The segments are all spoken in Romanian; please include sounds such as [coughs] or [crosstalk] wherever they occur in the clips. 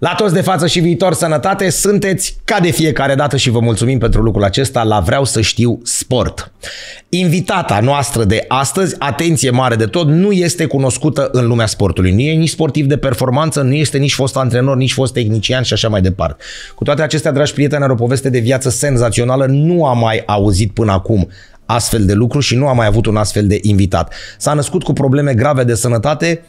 La toți de față și viitor sănătate, sunteți ca de fiecare dată și vă mulțumim pentru lucrul acesta la Vreau să știu sport. Invitata noastră de astăzi, atenție mare de tot, nu este cunoscută în lumea sportului. Nu e nici sportiv de performanță, nu este nici fost antrenor, nici fost tehnician și așa mai departe. Cu toate acestea, dragi prieteni, are o poveste de viață senzațională, nu am mai auzit până acum astfel de lucru și nu am mai avut un astfel de invitat. S-a născut cu probleme grave de sănătate,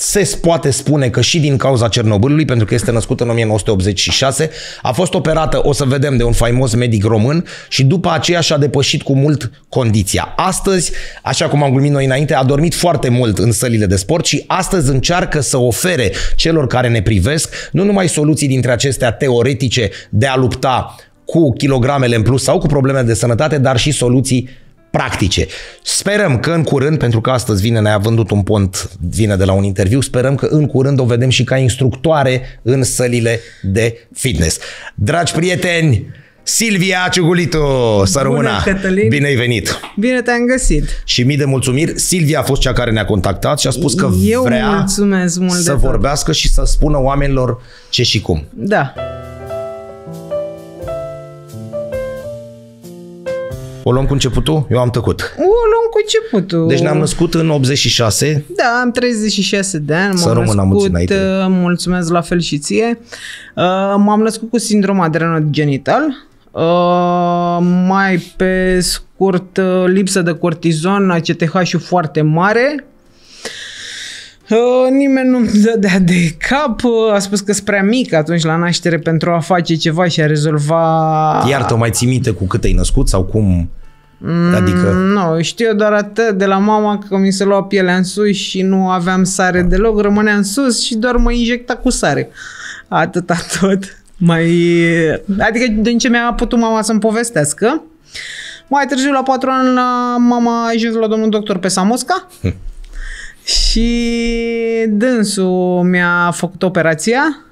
se poate spune că și din cauza Cernobâlului, pentru că este născut în 1986, a fost operată, o să vedem, de un faimos medic român și după aceea și-a depășit cu mult condiția. Astăzi, așa cum am glumit noi înainte, a dormit foarte mult în sălile de sport și astăzi încearcă să ofere celor care ne privesc nu numai soluții dintre acestea teoretice de a lupta cu kilogramele în plus sau cu probleme de sănătate, dar și soluții practice. Sperăm că în curând, pentru că astăzi vine, ne-a vândut un pont, vine de la un interviu, sperăm că în curând o vedem și ca instructoare în sălile de fitness. Dragi prieteni, Silvia Ciugulitu, să rămână! Bine ai venit! Bine te-am găsit! Și mii de mulțumiri. Silvia a fost cea care ne-a contactat și a spus că Eu vrea mulțumesc mult să de tot. vorbească și să spună oamenilor ce și cum. Da. O luăm cu începutul? Eu am tăcut. O luăm cu începutul. Deci ne-am născut în 86. Da, am 36 de ani. Să m-am rămână mulți născut, înainte. uh, mulțumesc la fel și ție. Uh, M-am născut cu sindrom adrenogenital. Uh, mai pe scurt, uh, lipsă de cortizon, ACTH-ul foarte mare. Uh, nimeni nu-mi dădea de cap, uh, a spus că sunt prea mic atunci la naștere pentru a face ceva și a rezolva... Iartă, mai ții minte cu cât ai născut sau cum? Adică, Mm, Nu, știu doar atât de la mama că mi se lua pielea în sus și nu aveam sare deloc, rămânea în sus și doar mă injecta cu sare. Atâta tot. Mai... Adică din ce mi-a putut mama să-mi povestească. Mai târziu, la patru ani, la mama a ajuns la domnul doctor pe Samosca și dânsul mi-a făcut operația.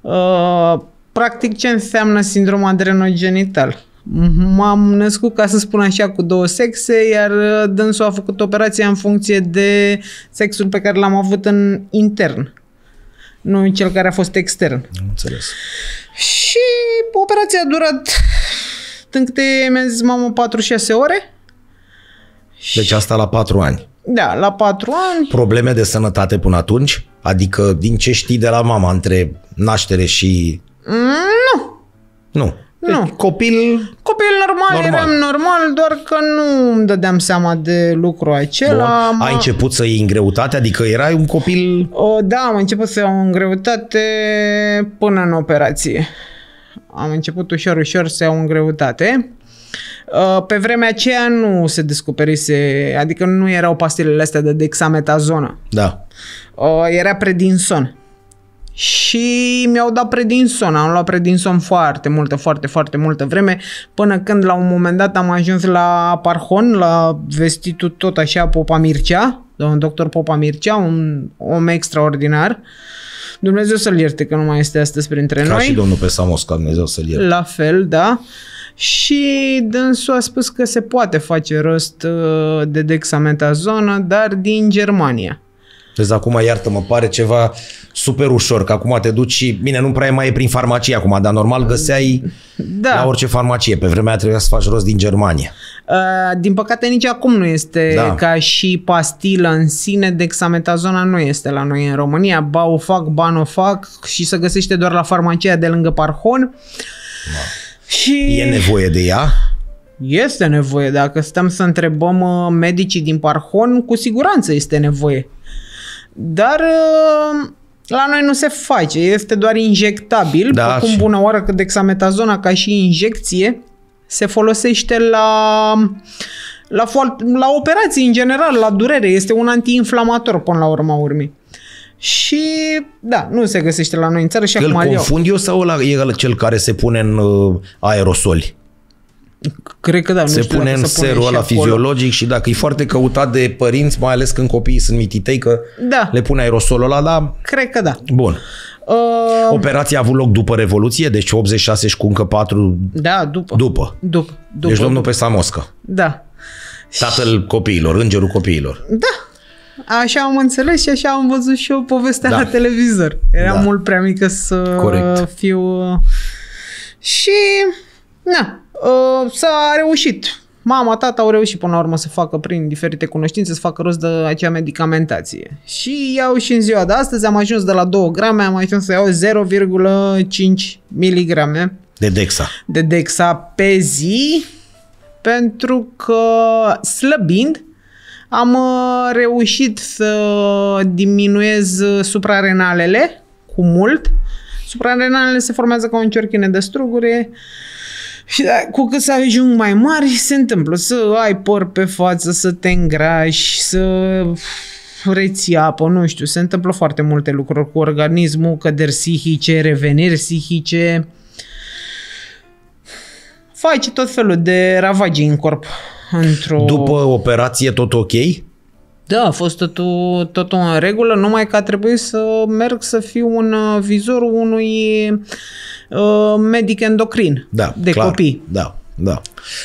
Uh, practic, ce înseamnă sindrom adrenogenital? M-am născut, ca să spun așa, cu două sexe, iar uh, dânsul a făcut operația în funcție de sexul pe care l-am avut în intern, nu cel care a fost extern. am înțeles. Și operația a durat, din câte mi-a zis mama, 46 ore. Deci asta la patru ani. Da, la 4 ani. Probleme de sănătate până atunci? Adică din ce știi de la mama între naștere și... Mm, nu, Nu. Deci, Nu. Copil... Copil normal, Normal. normal, eram normal, doar că nu îmi dădeam seama de lucru Bun. acela. M-a- Ai început să iei în greutate? Adică erai un copil... O, da, am început să iau în greutate până în operație. Am început ușor, ușor să iau în greutate. Uh, Pe vremea aceea nu se descoperise, adică nu erau pastilele astea de dexametazonă. Da. Uh, Era predinson. Și mi-au dat predinson. Am luat predinson foarte multă, foarte, foarte multă vreme, până când la un moment dat am ajuns la Parhon, la vestitul tot așa Popa Mircea, domnul doctor Popa Mircea, un om extraordinar. Dumnezeu să-l ierte că nu mai este astăzi printre Ca noi. și domnul pe Samosca, Dumnezeu să-l ierte. La fel, da. Și dânsul a spus că se poate face rost uh, de dexametazonă, dar din Germania. Deci acum, iartă, mă pare ceva super ușor, că acum te duci și, bine, nu prea mai e prin farmacie acum, dar normal găseai Da. la orice farmacie. Pe vremea aia trebuia să faci rost din Germania. Uh, din păcate nici acum nu este Da. da. ca și pastilă în sine, dexametazona nu este la noi în România, ba o fac, ba nu o fac și se găsește doar la farmacia de lângă Parhon. Și E nevoie de ea? este nevoie, dacă stăm să întrebăm uh, medicii din Parhon, cu siguranță este nevoie. Dar uh, la noi nu se face, este doar injectabil, Da, da, cum și- bună oară că dexametazona ca și injecție se folosește la, la, foal- la operații în general, la durere, este un antiinflamator până la urma urmei. Și da, nu se găsește la noi în țară și Îl acum îl iau. confund eu sau ăla e ăla cel care se pune în uh, aerosoli? Cred că da, nu se știu pune dacă în se pune serul și ăla acolo. fiziologic și dacă e foarte căutat de părinți, mai ales când copiii sunt mititei, că Da, le pune aerosolul ăla, dar cred că da. bun. Uh, Operația a avut loc după Revoluție, deci 86 și cu încă 4 Da, după. după. După. după Deci domnul după. pe Samosca, Da. tatăl copiilor, îngerul copiilor. Da. Așa am înțeles și așa am văzut și eu povestea Da. la televizor. Eram Da. mult prea mică să Corect. fiu... Și, na, uh, s-a reușit. Mama, tata au reușit până la urmă să facă prin diferite cunoștințe, să facă rost de acea medicamentație. Și iau și în ziua de astăzi am ajuns de la 2 grame, am ajuns să iau 0,5 miligrame De Dexa. de Dexa pe zi pentru că slăbind am uh, reușit să diminuez uh, suprarenalele cu mult. Suprarenalele se formează ca un ciorchine de strugure și da, cu cât să ajung mai mari, se întâmplă să ai păr pe față, să te îngrași, să reții apă, nu știu, se întâmplă foarte multe lucruri cu organismul, căderi psihice, reveniri psihice, faci tot felul de ravagii în corp. Într-o... După operație tot ok? Da, a fost totul, totul în regulă, numai că a trebuit să merg să fiu un uh, vizorul unui uh, medic endocrin Da, de clar. copii. Da, da.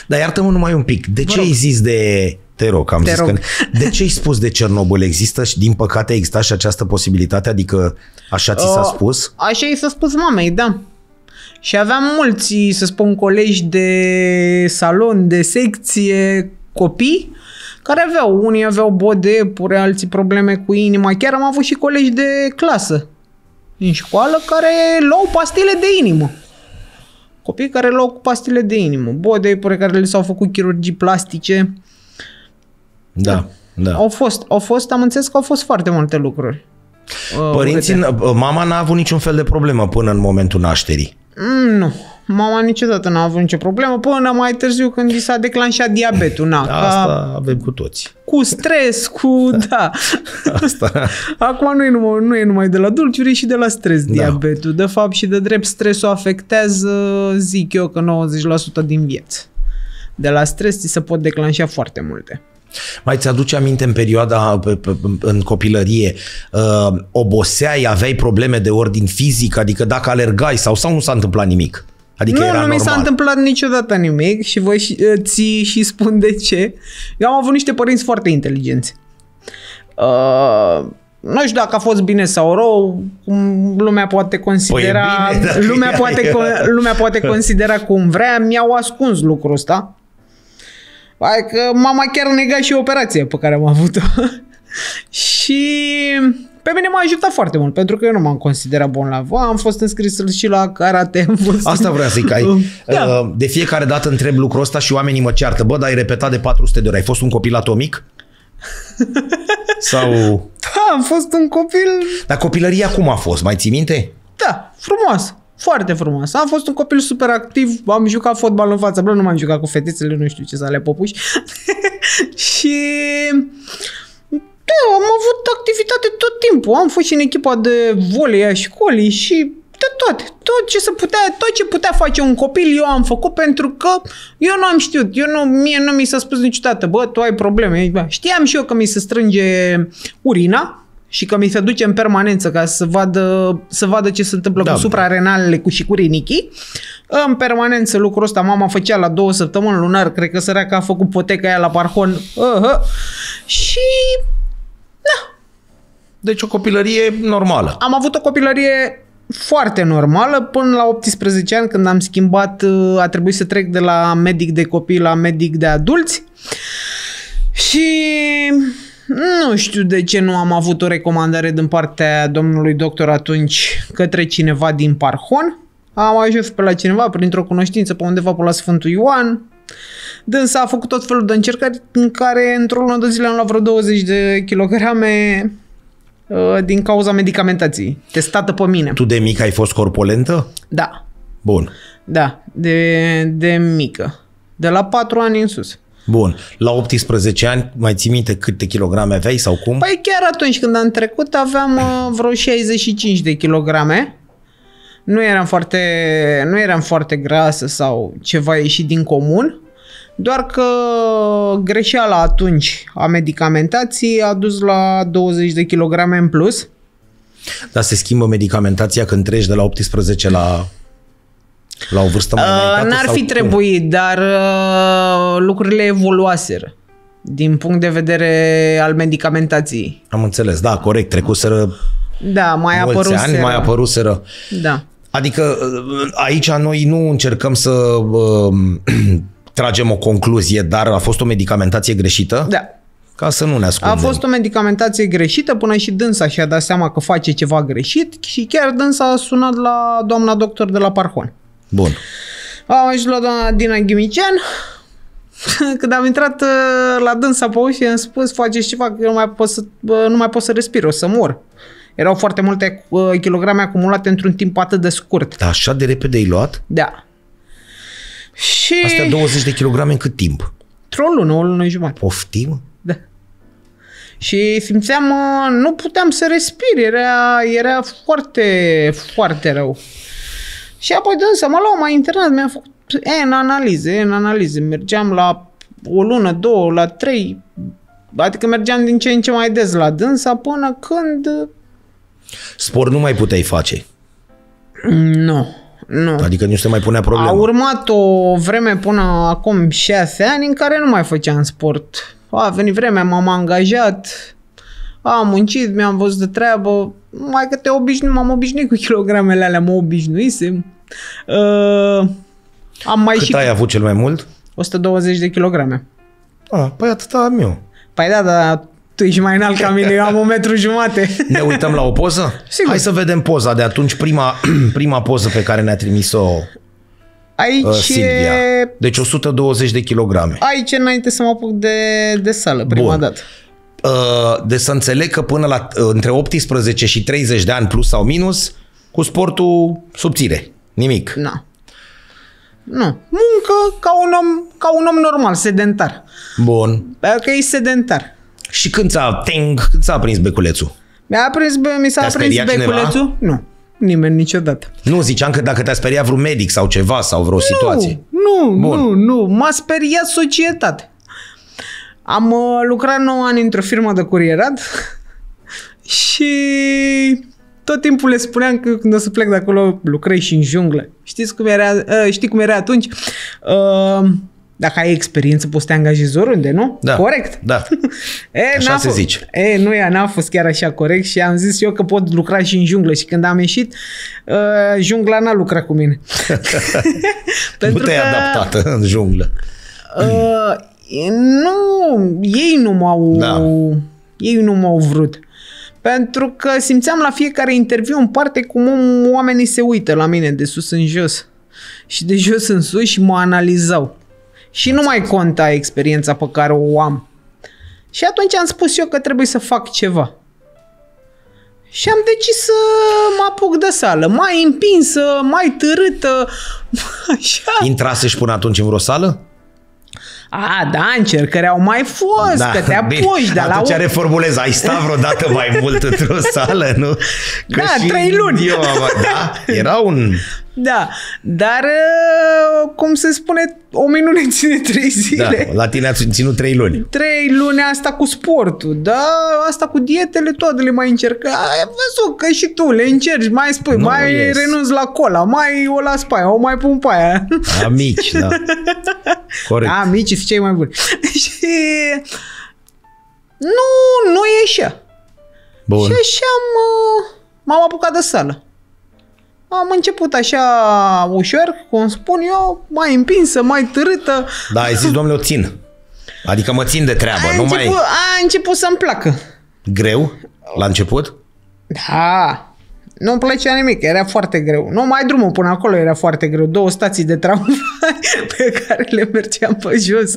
Dar iartă-mă numai un pic. De ce rog. ai zis de... Te rog, am Te zis rog. că... De ce ai spus de Cernobâl? Există și din păcate exista și această posibilitate? Adică așa ți s-a Uh, spus? Așa i s-a spus mamei, da. Și aveam mulți, să spun, colegi de salon, de secție, copii, care aveau, unii aveau bodepuri, alții probleme cu inima. Chiar am avut și colegi de clasă din școală care luau pastile de inimă. Copii care luau cu pastile de inimă. Bodepuri care le s-au făcut chirurgii plastice. Da, da. Au fost, au fost, am înțeles că au fost foarte multe lucruri. Uh, Părinții, urâte. mama n-a avut niciun fel de problemă până în momentul nașterii. Mm, nu. Mama niciodată n-a avut nicio problemă până mai târziu când i s-a declanșat diabetul. Na, ca Asta avem cu toți. cu stres, cu... Da. Asta. Acum nu e, numai, nu e numai de la dulciuri, e și de la stres Da. diabetul. De fapt și de drept stresul afectează, zic eu, că 90% din viață. De la stres ți se pot declanșa foarte multe. Mai ți-aduce aminte în perioada, pe- pe- în copilărie, uh, oboseai, aveai probleme de ordin fizic, adică dacă alergai sau, sau nu s-a întâmplat nimic? Adică nu, era nu normal. mi s-a întâmplat niciodată nimic și voi și, uh, ți și spun de ce. Eu am avut niște părinți foarte inteligenți. Uh, nu știu dacă a fost bine sau rău, cum lumea poate considera, Păi e bine, [laughs] dacă lumea, e- poate, con- [laughs] lumea poate considera cum vrea, mi-au ascuns lucrul ăsta. Adică mama chiar nega și operația pe care am avut-o. [laughs] și pe mine m-a ajutat foarte mult, pentru că eu nu m-am considerat bun la voi. Am fost înscris și la karate. Am fost Asta vreau să zic, ai, [laughs] Da. uh, de fiecare dată întreb lucrul ăsta și oamenii mă ceartă. Bă, dar ai repetat de 400 de ori. Ai fost un copil atomic? [laughs] Sau... Da, am fost un copil, Dar copilăria cum a fost? Mai ții minte? da, frumos. Foarte frumos. Am fost un copil super activ, am jucat fotbal în fața, bă, nu m-am jucat cu fetițele, nu știu ce să le popuși. [laughs] și da, am avut activitate tot timpul. Am fost și în echipa de volei a școlii și de toate. Tot ce se putea, tot ce putea face un copil, eu am făcut pentru că eu nu am știut. Eu nu, mie nu mi s-a spus niciodată, bă, tu ai probleme. Bă, Știam și eu că mi se strânge urina și că mi se duce în permanență ca să vadă, să vadă ce se întâmplă Da. cu suprarenalele cu și cu rinichii. În permanență lucrul ăsta mama făcea la două săptămâni lunar, cred că săraca a făcut poteca aia la parhon. Uh-huh. Și Deci o copilărie normală. am avut o copilărie foarte normală până la 18 ani când am schimbat, uh, a trebuit să trec de la medic de copii la medic de adulți și nu știu de ce nu am avut o recomandare din partea domnului doctor atunci către cineva din Parhon. Am ajuns pe la cineva printr-o cunoștință pe undeva pe la Sfântul Ioan. Dânsa a făcut tot felul de încercări în care într-o lună de zile am luat vreo 20 de kilograme uh, din cauza medicamentației, testată pe mine. Tu de mic ai fost corpolentă? Da, Bun. da, de, de mică. De la 4 ani în sus. Bun. La 18 ani, mai ții minte câte kilograme aveai sau cum? Păi chiar atunci când am trecut aveam uh, vreo 65 de kilograme. Nu eram foarte, nu eram foarte grasă sau ceva ieșit din comun. Doar că greșeala atunci a medicamentației a dus la 20 de kilograme în plus. Dar se schimbă medicamentația când treci de la 18 la, la o vârstă mai Uh, înaintată? N-ar sau fi cum? trebuit, dar uh, lucrurile evoluaseră. din punct de vedere al medicamentației. Am înțeles, da, corect, trecuseră Da, mai mulți apărut ani, mai apăruseră. Da. Adică aici noi nu încercăm să uh, [clears throat] tragem o concluzie, dar a fost o medicamentație greșită? Da. Ca să nu ne A ascundem. fost o medicamentație greșită până și dânsa și-a dat seama că face ceva greșit și chiar dânsa a sunat la doamna doctor de la Parhon. Bun. Am ajuns la doamna Dina Ghimician. [laughs] Când am intrat uh, la dânsa pe ușă, i-am spus, faceți ceva, că eu nu mai pot să, bă, nu mai pot să respir, o să mor. Erau foarte multe uh, kilograme acumulate într-un timp atât de scurt. Dar așa de repede ai luat? Da. Și Astea 20 de kilograme în cât timp? într-o lună, o lună jumătate. Poftim? Da. Și simțeam, uh, nu puteam să respir, era, era foarte, foarte rău. Și apoi dânsa mă lua, m-a internat, mi-a făcut e, în analize, e, în analize. Mergeam la o lună, două, la trei, adică mergeam din ce în ce mai des la dânsa până când... uh, Sport nu mai puteai face. Nu, nu. Adică nu se mai punea A problema. urmat o vreme până acum șase ani în care nu mai făceam sport. A venit vremea, m-am angajat, am muncit, mi-am văzut de treabă, mai că te obișnu, m-am obișnuit cu kilogramele alea, mă obișnuisem. Uh, am mai Cât și ai avut cel mai mult? 120 de kilograme. Ah, păi atâta am eu. Păi da, dar tu ești mai înalt ca mine, eu am un metru jumate. [laughs] Ne uităm la o poză? Sigur. Hai să vedem poza de atunci, prima, [clears throat] prima poză pe care ne-a trimis-o Aici uh, Silvia. e... Deci 120 de kilograme. Aici înainte să mă apuc de, de sală, prima Bun. dată. Uh, de să înțeleg că până la uh, între 18 și 30 de ani plus sau minus, cu sportul subțire. Nimic. Nu. Nu. Muncă ca un om, ca un om normal, sedentar. Bun. Pentru că e sedentar. Și când ți-a, ting, când ți-a prins beculețul? Mi-a aprins, bă, mi s-a Te-a aprins speriat cineva? beculețul? Nu. Nimeni niciodată. Nu, ziceam că dacă te-a speriat vreun medic sau ceva sau vreo situație. Nu, nu, Bun. nu, nu. M-a speriat societatea. Am uh, lucrat 9 ani într-o firmă de curierat [laughs] și tot timpul le spuneam că când o să plec de acolo lucrez și în junglă. Știți cum era, uh, știi cum era atunci? Uh, dacă ai experiență, poți să te angajezi oriunde, nu? Da. Corect? Da. [laughs] E, Așa n-a se fost- zice. E, nu, ea n-a fost chiar așa corect și am zis eu că pot lucra și în junglă și când am ieșit, uh, jungla n-a lucrat cu mine. [laughs] nu te-ai adaptat în junglă. Uh, nu, ei nu m-au, Da. ei nu m-au vrut. Pentru că simțeam la fiecare interviu în parte cum oamenii se uită la mine de sus în jos și de jos în sus și mă analizau. Și nu mai conta experiența pe care o am. Și atunci am spus eu că trebuie să fac ceva. Și am decis să mă apuc de sală, mai împinsă, mai târâtă, [laughs] așa. Intrase și până atunci în vreo sală? A, da, încercări au mai fost, da, că te apuci, dar la Atunci un... reformulez. Ai stat vreodată mai mult într-o sală, nu? [laughs] Că Da, și trei luni. Eu am, da, era un... Da, dar uh, cum se spune, o minune [laughs] ține trei Da, zile. la tine ați ținut trei luni. Trei luni asta cu sportul, da, asta cu dietele toate le mai încercă. Ai văzut că și tu le încerci, mai spui, Nu mai ies. renunți la cola, mai o las pe aia, o mai pun pe aia. [laughs] Amici, da. Corect. Da, mici sunt cei mai buni. [laughs] și nu, nu ieșea. Bun. Și așa am, uh, m-am apucat de sală. Am început așa ușor, cum spun eu, mai împinsă, mai târâtă. Da, ai zis, domnule, o țin. Adică mă țin de treabă, a, nu început, mai a început să-mi placă. greu la început? Da, nu-mi plăcea nimic, era foarte greu. Numai drumul până acolo era foarte greu. Două stații de tramvai [laughs] pe care le mergeam pe jos.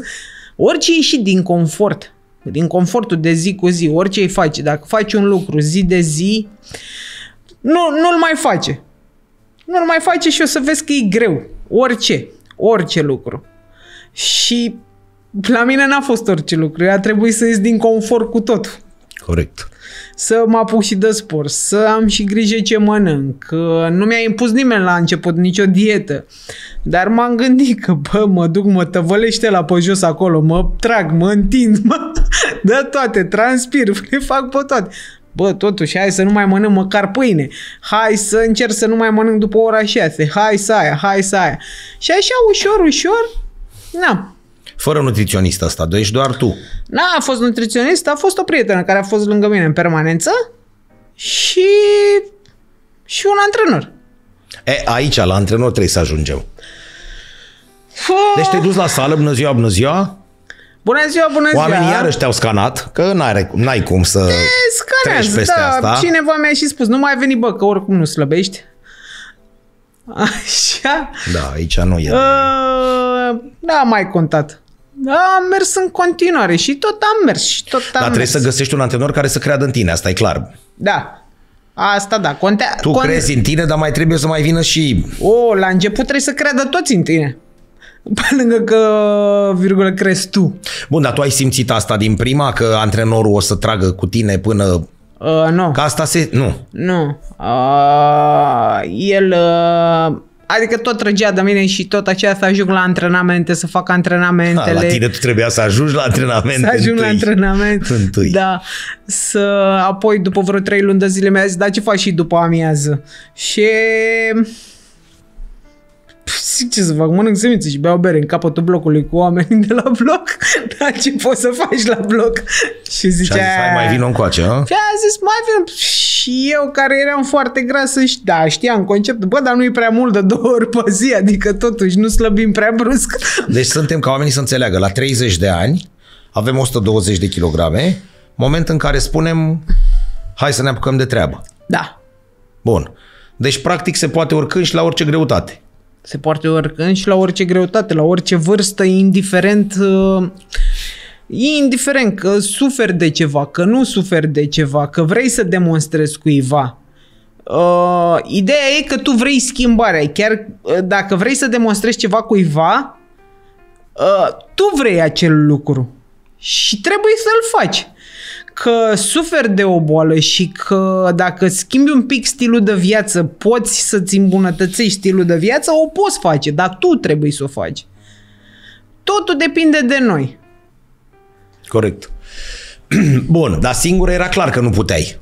Orice ieși din confort, din confortul de zi cu zi, orice îi faci, dacă faci un lucru zi de zi, nu, nu-l mai face. Nu-l mai face și o să vezi că e greu. Orice. Orice lucru. Și la mine n-a fost orice lucru. A trebuit să ies din confort cu totul Corect. să mă apuc și de sport, să am și grijă ce mănânc, că nu mi-a impus nimeni la început nicio dietă. Dar m-am gândit că, bă, mă duc, mă tăvălește la pe jos acolo, mă trag, mă întind, mă [laughs] dă toate, transpir, le [laughs] fac pe toate. Bă, totuși, hai să nu mai mănânc măcar pâine. Hai să încerc să nu mai mănânc după ora 6. Hai să aia, hai să aia. Și așa, ușor, ușor, na, Fără nutriționist ăsta, deci doar tu. N-a fost nutriționist, a fost o prietenă care a fost lângă mine în permanență și, și un antrenor. E, aici, la antrenor, trebuie să ajungem. Fă... Deci te-ai dus la sală, bună ziua, bună ziua, Bună ziua, bună ziua! oamenii iarăși te-au scanat, că n-ai, n-ai cum să E, treci Scanează, peste da, asta. cineva mi-a și spus, nu mai veni, bă, că oricum nu slăbești. [laughs] Așa. Da, aici nu e. Uh, da, mai contat. Da, am mers în continuare și tot am mers și tot am Dar trebuie mers. să găsești un antrenor care să creadă în tine, asta e clar. Da. Asta da, contea... Tu con- crezi în tine, dar mai trebuie să mai vină și... O, la început trebuie să creadă toți în tine. Pe lângă că, virgulă, crezi tu. Bun, dar tu ai simțit asta din prima, că antrenorul o să tragă cu tine până... Uh, nu. Că asta se... Nu. Nu. Uh, el... Uh, adică tot trăgea de mine și tot aceea să ajung la antrenamente, să fac Ha, antrenamentele. la tine tu trebuia să ajungi la antrenament Să ajung la întâi. antrenament. Întâi. Da. Să, apoi, după vreo trei luni de zile, mi-a zis, da, ce faci și după amiază? Și... Zic, ce să fac? Mănânc semințe și beau bere în capătul blocului cu oamenii de la bloc. [laughs] Da, ce poți să faci la bloc? Și Și a zicea... zis, hai mai vin încoace, hă? Și a zis, mai vin. Și eu, care eram foarte grasă, și da, știam conceptul. Bă, dar nu e prea mult de două ori pe zi, adică totuși nu slăbim prea brusc. [laughs] Deci suntem ca oamenii să înțeleagă, la 30 de ani avem 120 de kilograme, moment în care spunem hai să ne apucăm de treabă. Da, Bun. Deci practic se poate oricând și la orice greutate. Se poate oricând și la orice greutate, la orice vârstă, indiferent uh, e indiferent că suferi de ceva, că nu suferi de ceva, că vrei să demonstrezi cuiva. Uh, ideea e că tu vrei schimbarea. Chiar uh, dacă vrei să demonstrezi ceva cuiva, uh, tu vrei acel lucru și trebuie să-l faci. Că suferi de o boală și că dacă schimbi un pic stilul de viață, poți să-ți îmbunătățești stilul de viață, o poți face, dar tu trebuie să o faci. Totul depinde de noi. Corect. [clears throat] Bun, dar singur era clar că nu puteai.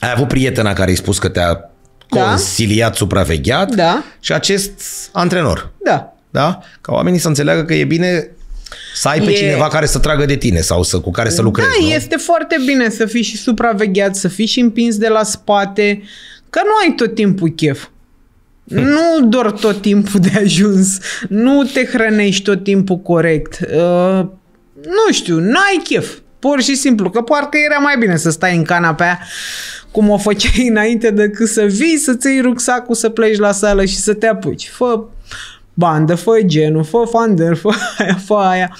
Ai avut prietena care ai spus că te-a Da. consiliat, supravegheat Da. și acest antrenor. Da. Da? Ca oamenii să înțeleagă că e bine să ai pe E- cineva care să tragă de tine sau să, cu care să lucrezi. da, nu? este foarte bine să fii și supravegheat, să fii și împins de la spate, că nu ai tot timpul chef. Nu doar tot timpul de ajuns, nu te hrănești tot timpul corect. Uh, nu știu, n-ai chef. Pur și simplu, că parcă era mai bine să stai în canapea cum o făceai înainte decât să vii, să-ți iei rucsacul, să pleci la sală și să te apuci. Fă bandă, fă genul, fă fander, fă aia, fă aia.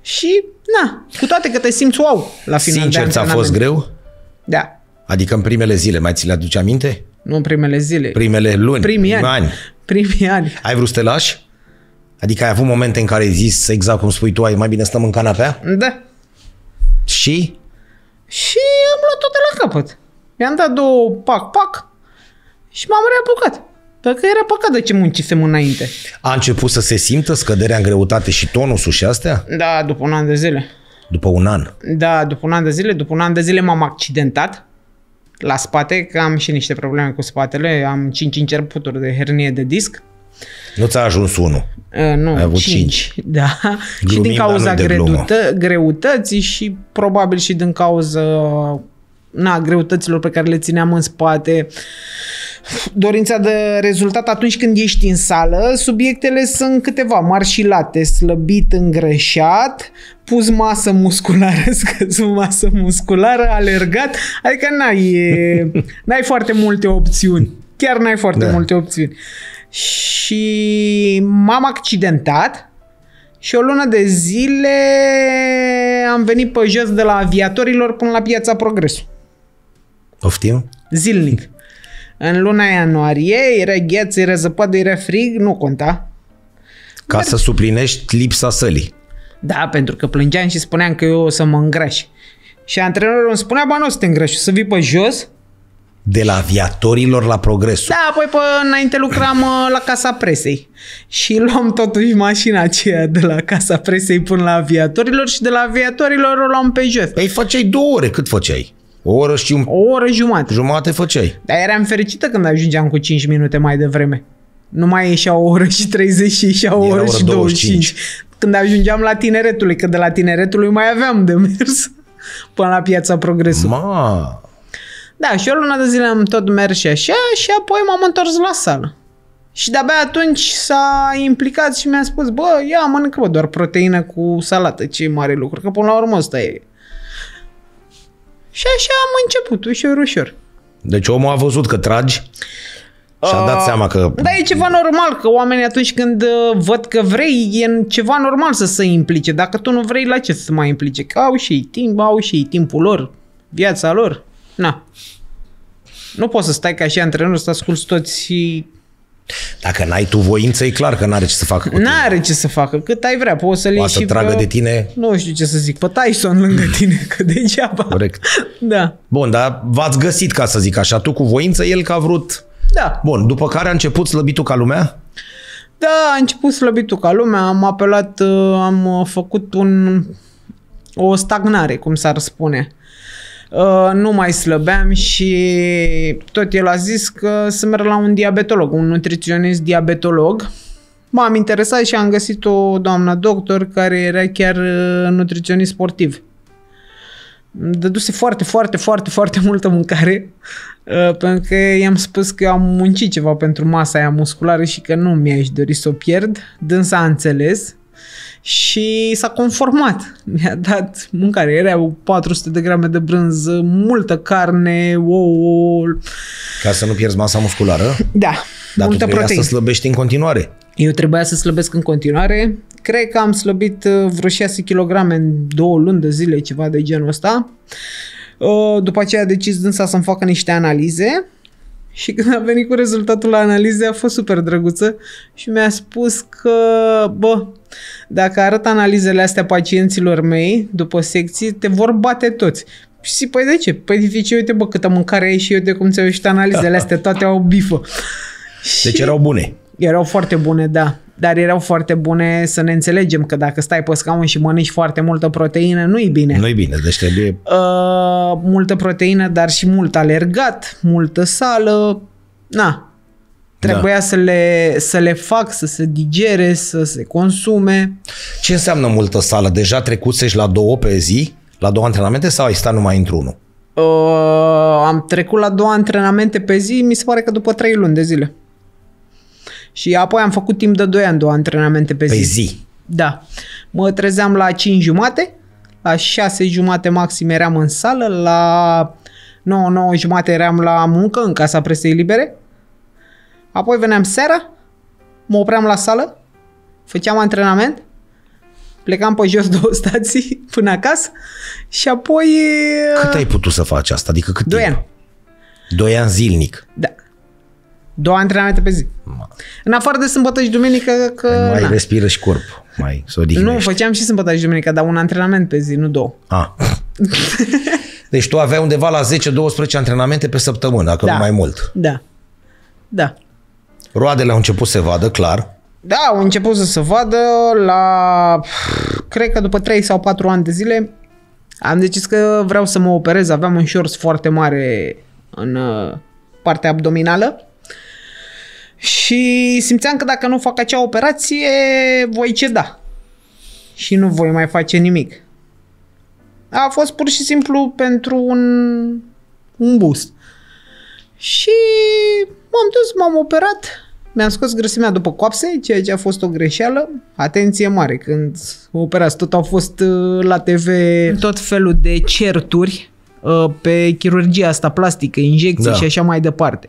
Și, na, cu toate că te simți wow la final Sincer, de ți-a fost antrenament. greu? Da, Adică în primele zile, mai ți le aduce aminte? nu în primele zile. Primele luni, Primii ani. ani. Primii ani. Ai vrut să te lași? Adică ai avut momente în care ai zis, exact cum spui tu, ai mai bine stăm în canapea? Da. Și? Și am luat tot de la capăt. Mi-am dat două pac-pac și m-am reapucat. Pentru că era păcat de ce muncisem înainte. A început să se simtă scăderea în greutate și tonusul și astea? Da, după un an de zile. După un an. Da, după un an de zile. După un an de zile m-am accidentat la spate, că am și niște probleme cu spatele. Am 5 încerputuri de hernie de disc. Nu ți-a ajuns unul. Uh, nu, Ai avut 5. Da. și Glumim, din dar cauza nu de glumă. greută, greutății și probabil și din cauza na, greutăților pe care le țineam în spate. Dorința de rezultat atunci când ești în sală, subiectele sunt câteva mari și late, slăbit, îngreșat, pus masă musculară, [laughs] scăzut masă musculară, alergat, adică n-ai, e, [laughs] n-ai foarte multe opțiuni. Chiar n-ai foarte Da. multe opțiuni. Și m-am accidentat și o lună de zile am venit pe jos de la aviatorilor până la piața Progresul. Poftim? Zilnic. În luna ianuarie era gheață, era zăpadă, era frig, nu conta. Ca să suplinești lipsa sălii. Da, pentru că plângeam și spuneam că eu o să mă îngraș. Și antrenorul îmi spunea, ba nu o să te îngrași, o să vii pe jos. De la aviatorilor la progresul. Da, apoi pe înainte lucram [clears throat] uh, la Casa Presei. Și luam totuși mașina aceea de la Casa Presei până la aviatorilor și de la aviatorilor o luam pe jos. Păi făceai două ore. Cât făceai? O oră și un O oră jumătate. jumate făceai. Dar eram fericită când ajungeam cu 5 minute mai devreme. Nu mai ieșea o oră și 30 și ieșea o Era oră oră și 25. 25. când ajungeam la tineretului, că de la tineretului mai aveam de mers [laughs] până la piața progresului. Ma, Da, și o lună de zile am tot mers și așa și apoi m-am întors la sală. Și de-abia atunci s-a implicat și mi-a spus, bă, ia mănâncă bă, doar proteină cu salată, ce mare lucru, că până la urmă ăsta e. Și așa am început, ușor, ușor. deci omul a văzut că tragi și a dat seama că... Da, e ceva normal, că oamenii atunci când uh, văd că vrei, e ceva normal să se implice. Dacă tu nu vrei, la ce să se mai implice? Că au și ei timp, au și ei timpul lor, viața lor. Na. Nu poți să stai ca și antrenor să asculti toți și Dacă n-ai tu voință, e clar că n-are ce să facă cu tine. N-are ce să facă, cât ai vrea, poți să-l iei Poate să și tragă pe... de tine. Nu știu ce să zic, pe Tyson lângă [laughs] tine, că degeaba. Corect. Da, Bun, dar v-ați găsit, ca să zic așa, tu cu voință, el că a vrut... da. Bun, după care a început slăbitul ca lumea? Da, a început slăbitul ca lumea, am apelat, uh, am uh, făcut un, o stagnare, cum s-ar spune. Uh, Nu mai slăbeam și tot el a zis că să merg la un diabetolog, un nutriționist diabetolog. M-am interesat și am găsit o doamnă doctor care era chiar uh, nutriționist sportiv. Îmi dăduse foarte, foarte, foarte, foarte multă mâncare uh, pentru că i-am spus că eu am muncit ceva pentru masa aia musculară și că nu mi-aș dori să o pierd. Dânsa a înțeles și s-a conformat. Mi-a dat mâncare. Erau 400 de grame de brânză, multă carne, ouă, Ca să nu pierzi masa musculară? da, Dar tu multă trebuia proteină. să slăbești în continuare. Eu trebuia să slăbesc în continuare. Cred că am slăbit uh, vreo 6 kg în două luni de zile, ceva de genul ăsta. Uh, După aceea a decis dânsa să-mi facă niște analize și când a venit cu rezultatul la analize a fost super drăguță și mi-a spus că, bă, dacă arăt analizele astea pacienților mei după secții, te vor bate toți. Și zic, păi de ce? Păi dificil, uite bă, câtă mâncare ai și eu de cum ți-au ieșit analizele astea, toate au bifă. Deci Și- erau bune. erau foarte bune, da. Dar erau foarte bune să ne înțelegem că dacă stai pe scaun și mănânci foarte multă proteină, nu-i bine. Nu-i bine, deci trebuie... Uh, multă proteină, dar și mult alergat, multă sală. Na. Trebuia să, le, să le fac, să se digere, să se consume. Ce înseamnă multă sală? Deja trecusești la două pe zi? La două antrenamente sau ai stat numai într-unul? Uh, am trecut la două antrenamente pe zi, mi se pare că după trei luni de zile. Și apoi am făcut timp de 2 ani două antrenamente pe Pe zi. zi. Da. Mă trezeam la 5 jumate, la 6 jumate maxim eram în sală, la 9, 9 jumate eram la muncă în casa presei libere. Apoi veneam seara, mă opream la sală, făceam antrenament, plecam pe jos [laughs] două stații până acasă și apoi... Cât ai putut să faci asta? Adică cât 2 timp? ani. Doi ani zilnic. Da. Două antrenamente pe zi. În afară de sâmbătă și duminică, că... mai na. respiră și corp. Mai să Nu, odihnești. făceam și sâmbătă și duminică, dar un antrenament pe zi, nu două. Ah. [laughs] Deci tu aveai undeva la 10-12 antrenamente pe săptămână, dacă Da. nu mai mult. Da. Da. Roadele au început să se vadă, clar. Da, au început să se vadă la, cred că după 3 sau 4 ani de zile, am decis că vreau să mă operez. Aveam un șors foarte mare în uh, partea abdominală și simțeam că dacă nu fac acea operație, voi ceda și nu voi mai face nimic. A fost pur și simplu pentru un, un boost. Și m-am dus, m-am operat, mi-am scos grăsimea după coapse, ceea ce a fost o greșeală. Atenție mare, când operați, tot au fost uh, la TV tot felul de certuri uh, pe chirurgia asta plastică, injecții Da. și așa mai departe.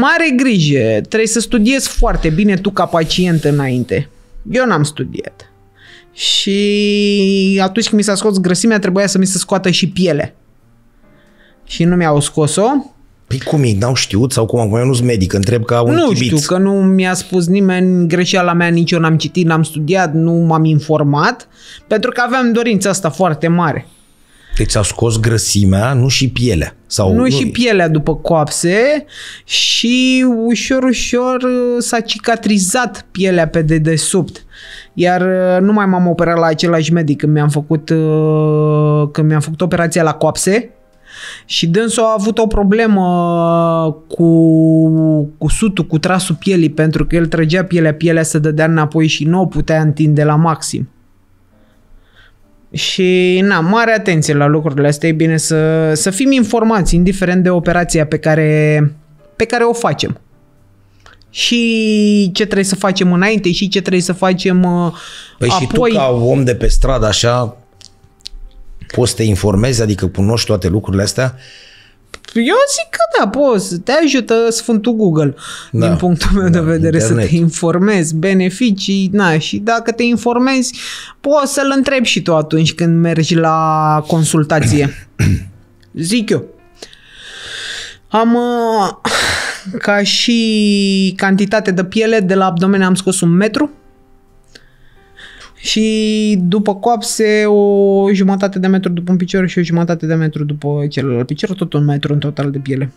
Mare grijă, trebuie să studiezi foarte bine tu ca pacient înainte. Eu n-am studiat. Și atunci când mi s-a scos grăsimea, trebuia să mi se scoată și piele. Și nu mi-au scos-o. Păi cum ei n-au știut sau cum acum eu nu-s medic, întreb ca un Nu chibiț. știu, că nu mi-a spus nimeni greșeala mea, nici eu n-am citit, n-am studiat, nu m-am informat, pentru că aveam dorința asta foarte mare. Deci s-au scos grăsimea, nu și pielea. Sau, Nu și pielea după coapse și ușor, ușor uh, s-a cicatrizat pielea pe dedesubt. Iar uh, nu mai m-am operat la același medic când mi-am făcut, uh, când mi-am făcut operația la coapse și dânsul a avut o problemă cu, cu cusutul cu trasul pielii pentru că el trăgea pielea, pielea să dădea înapoi și nu o putea întinde la maxim. Și, na, mare atenție la lucrurile astea. E bine să, să fim informați, indiferent de operația pe care, pe care o facem. Și ce trebuie să facem înainte și ce trebuie să facem uh, Păi apoi. și tu ca om de pe stradă așa poți să te informezi, adică cunoști toate lucrurile astea? Eu zic că da, poți. Te ajută Sfântul Google, Da, da, din punctul meu da, de vedere, internet. să te informezi, beneficii, na, și dacă te informezi, poți să-l întrebi și tu atunci când mergi la consultație. [coughs] zic eu. Am, uh, ca și cantitate de piele, de la abdomen am scos un metru și după coapse o jumătate de metru după un picior și o jumătate de metru după celălalt picior, tot un metru în total de piele.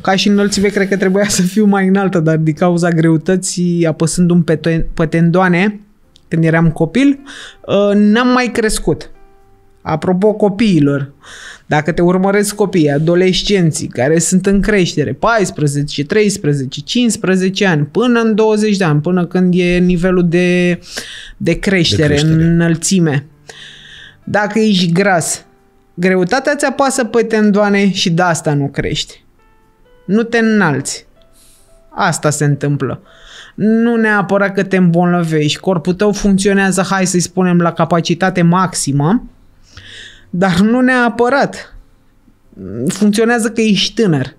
Ca și înălțime, cred că trebuia să fiu mai înaltă, dar din cauza greutății, apăsându-mi pe, to- pe tendoane, când eram copil, uh, n-am mai crescut. Apropo copiilor, dacă te urmăresc copiii, adolescenții care sunt în creștere, 14, 13, 15 ani, până în 20 de ani, până când e nivelul de, de creștere, De creștere. în înălțime. Dacă ești gras, greutatea ți apasă pe tendoane și de asta nu crești. Nu te înalți. Asta se întâmplă. Nu neapărat că te îmbolnăvești. Corpul tău funcționează, hai să-i spunem, la capacitate maximă, dar nu neapărat. Funcționează că ești tânăr.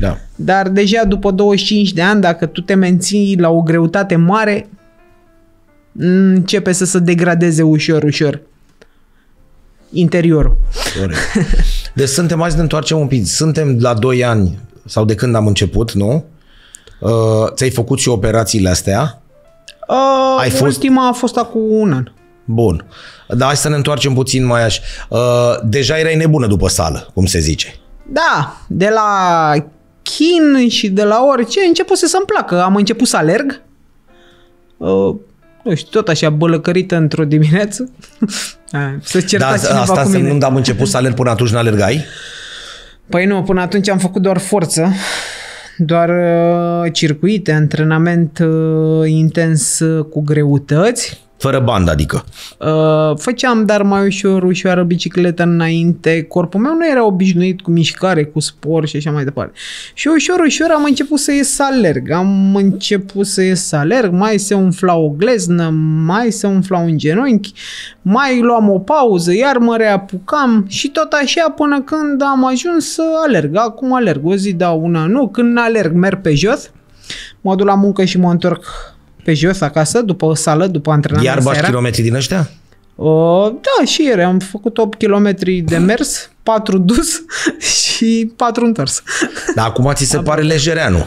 Da. Dar deja după 25 de ani, dacă tu te menții la o greutate mare, începe să se degradeze ușor, ușor interiorul. Corect. Deci suntem, hai să ne întoarcem un pic. Suntem la 2 ani sau de când am început, nu? Uh, ți-ai făcut și operațiile astea? Uh, Ai fost- ultima a fost acum un an. Bun. Dar hai să ne întoarcem puțin mai așa. Uh, deja erai nebună după sală, cum se zice. Da, de la chin și de la orice, început să-mi placă. Am început să alerg. Uh, nu știu, tot așa bălăcărită într-o dimineață. [laughs] A, să certa Da, cineva asta cu mine. însemnând am început să alerg până atunci n-alergai? Păi nu, până atunci am făcut doar forță, doar uh, circuite, antrenament uh, intens uh, cu greutăți. Fără bandă, adică. Uh, făceam, dar mai ușor, ușoară bicicletă înainte. Corpul meu nu era obișnuit cu mișcare, cu sport și așa mai departe. Și ușor, ușor am început să ies să alerg. Am început să ies să alerg, mai se umfla o gleznă, mai se umfla un genunchi, mai luam o pauză, iar mă reapucam și tot așa până când am ajuns să alerg. Acum alerg, o zi da, una nu. Când alerg, merg pe jos, mă duc la muncă și mă întorc pe jos acasă, după o sală, după antrenament Iar bași seara. kilometri din ăștia? Uh, da, și ieri am făcut 8 km de [laughs] mers, 4 dus [laughs] și 4 întors. Dar acum ți se pare lejereanu.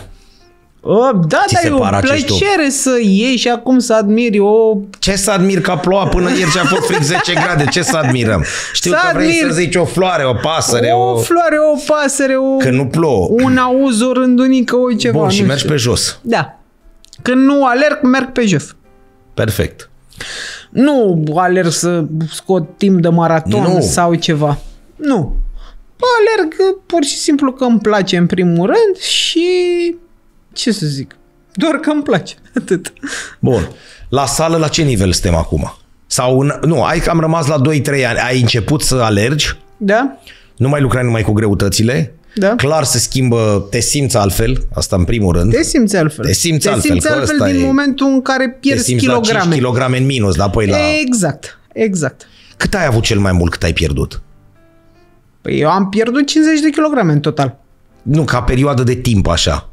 Uh, da, Ți dar se e o pare acești plăcere să ieși și acum să admiri o... Ce să admir că a plouat până ieri și a fost frig 10 grade? Ce să admirăm? Știu Să că vrei admir- să zici o floare, o pasăre, O o... floare, o pasăre, o... Că nu plouă. Un auz, o rândunică, o ceva, Bun, și nu mergi știu. pe jos. Da. Când nu alerg, merg pe jos. Perfect. Nu alerg să scot timp de maraton Nu. sau ceva. Nu. Alerg pur și simplu că îmi place în primul rând și ce să zic, doar că îmi place, [laughs] atât. Bun. La sală, la ce nivel suntem acum? Sau, în, nu, ai că am rămas la 2-3 ani. Ai început să alergi? Da? Nu mai lucrai numai cu greutățile? Da. Clar se schimbă, te simți altfel, asta în primul rând. Te simți altfel. Te simți te altfel, simți că altfel ăsta din e- momentul în care te pierzi simți la kilograme. 5 kg în minus, dar apoi la... Exact, exact. Cât ai avut cel mai mult cât ai pierdut? Păi eu am pierdut 50 de kilograme în total. Nu, ca perioadă de timp așa.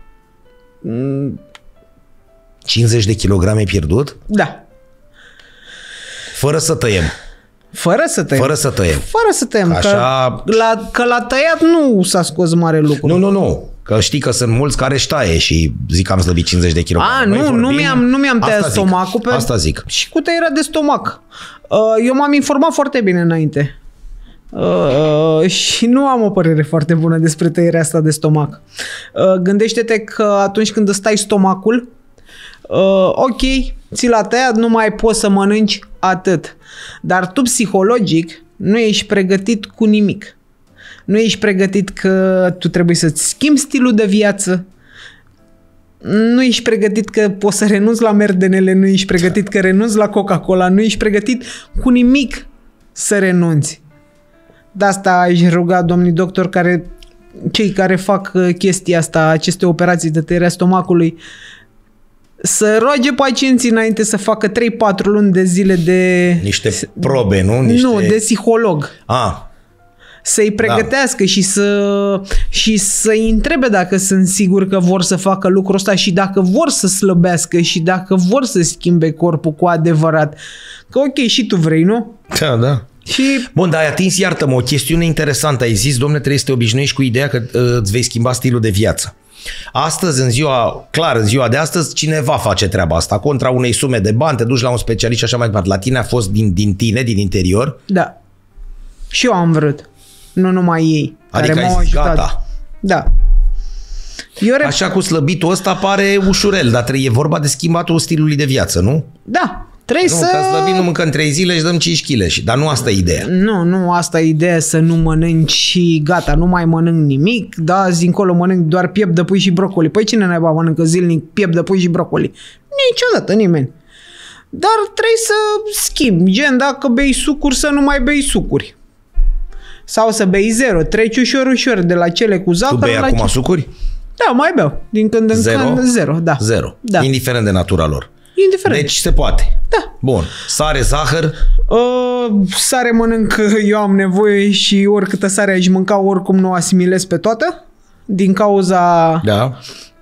50 de kilograme ai pierdut? Da. Fără să tăiem. Fără să tăiem. Fără să tăiem. Fără să tăiem. Așa- Că, la, că la tăiat nu s-a scos mare lucru. Nu, nu, nu. Că știi că sunt mulți care își taie și zic că am slăbit 50 de kg. A, nu, nu mi-am, nu mi-am tăiat Asta zic. stomacul. Pe... Asta zic. Și cu tăierea de stomac. Uh, Eu m-am informat foarte bine înainte. Uh, și nu am o părere foarte bună despre tăierea asta de stomac. Uh, gândește-te că atunci când îți tai stomacul, uh, ok, ți l-a tăiat, nu mai poți să mănânci atât. Dar tu psihologic nu ești pregătit cu nimic. Nu ești pregătit că tu trebuie să-ți schimbi stilul de viață. Nu ești pregătit că poți să renunți la merdenele, nu ești pregătit că renunți la Coca-Cola, nu ești pregătit cu nimic să renunți. De asta aș ruga domnii doctor care cei care fac uh, chestia asta, aceste operații de tăierea stomacului, să roage pacienții înainte să facă 3-4 luni de zile de... Niște probe, nu? Niște... Nu, de psiholog. A, Să-i pregătească da. și să și să-i întrebe dacă sunt sigur că vor să facă lucrul ăsta și dacă vor să slăbească și dacă vor să schimbe corpul cu adevărat. Că ok, și tu vrei, nu? da, da. Și Bun, dar ai atins, iartă-mă, o chestiune interesantă. Ai zis, domne, trebuie să te obișnuiești cu ideea că uh, îți vei schimba stilul de viață. Astăzi, în ziua, clar, în ziua de astăzi, cineva face treaba asta. Contra unei sume de bani, te duci la un specialist și așa mai departe. La tine a fost din, din tine, din interior? da. Și eu am vrut. Nu numai ei. Adică care ai m-au zis, ajutat. gata. Da. Eu rep- Așa cu slăbitul ăsta pare ușurel, dar trebuie, e vorba de schimbatul stilului de viață, nu? Da. Trebuie Nu, să... că slăbit nu mâncăm 3 zile și dăm 5 kg. și- Dar nu asta e ideea. Nu, nu, asta e ideea să nu mănânci și gata, nu mai mănânc nimic, da, azi încolo mănânc doar piept de pui și brocoli. Păi cine naiba mănâncă zilnic piept de pui și brocoli? Niciodată nimeni. Dar trebuie să schimbi, gen dacă bei sucuri să nu mai bei sucuri. Sau să bei zero, treci ușor, ușor de la cele cu Tu zahăr bei la acum ce... sucuri? Da, mai beau. Din când în Zero? când, zero, da. Zero. Da. Indiferent de natura lor. Indiferent. Deci se poate. Da. Bun. Sare, zahăr, Uh, sare mănânc, eu am nevoie și oricâtă sare aș mânca, oricum nu o asimilez pe toată. Din cauza... da.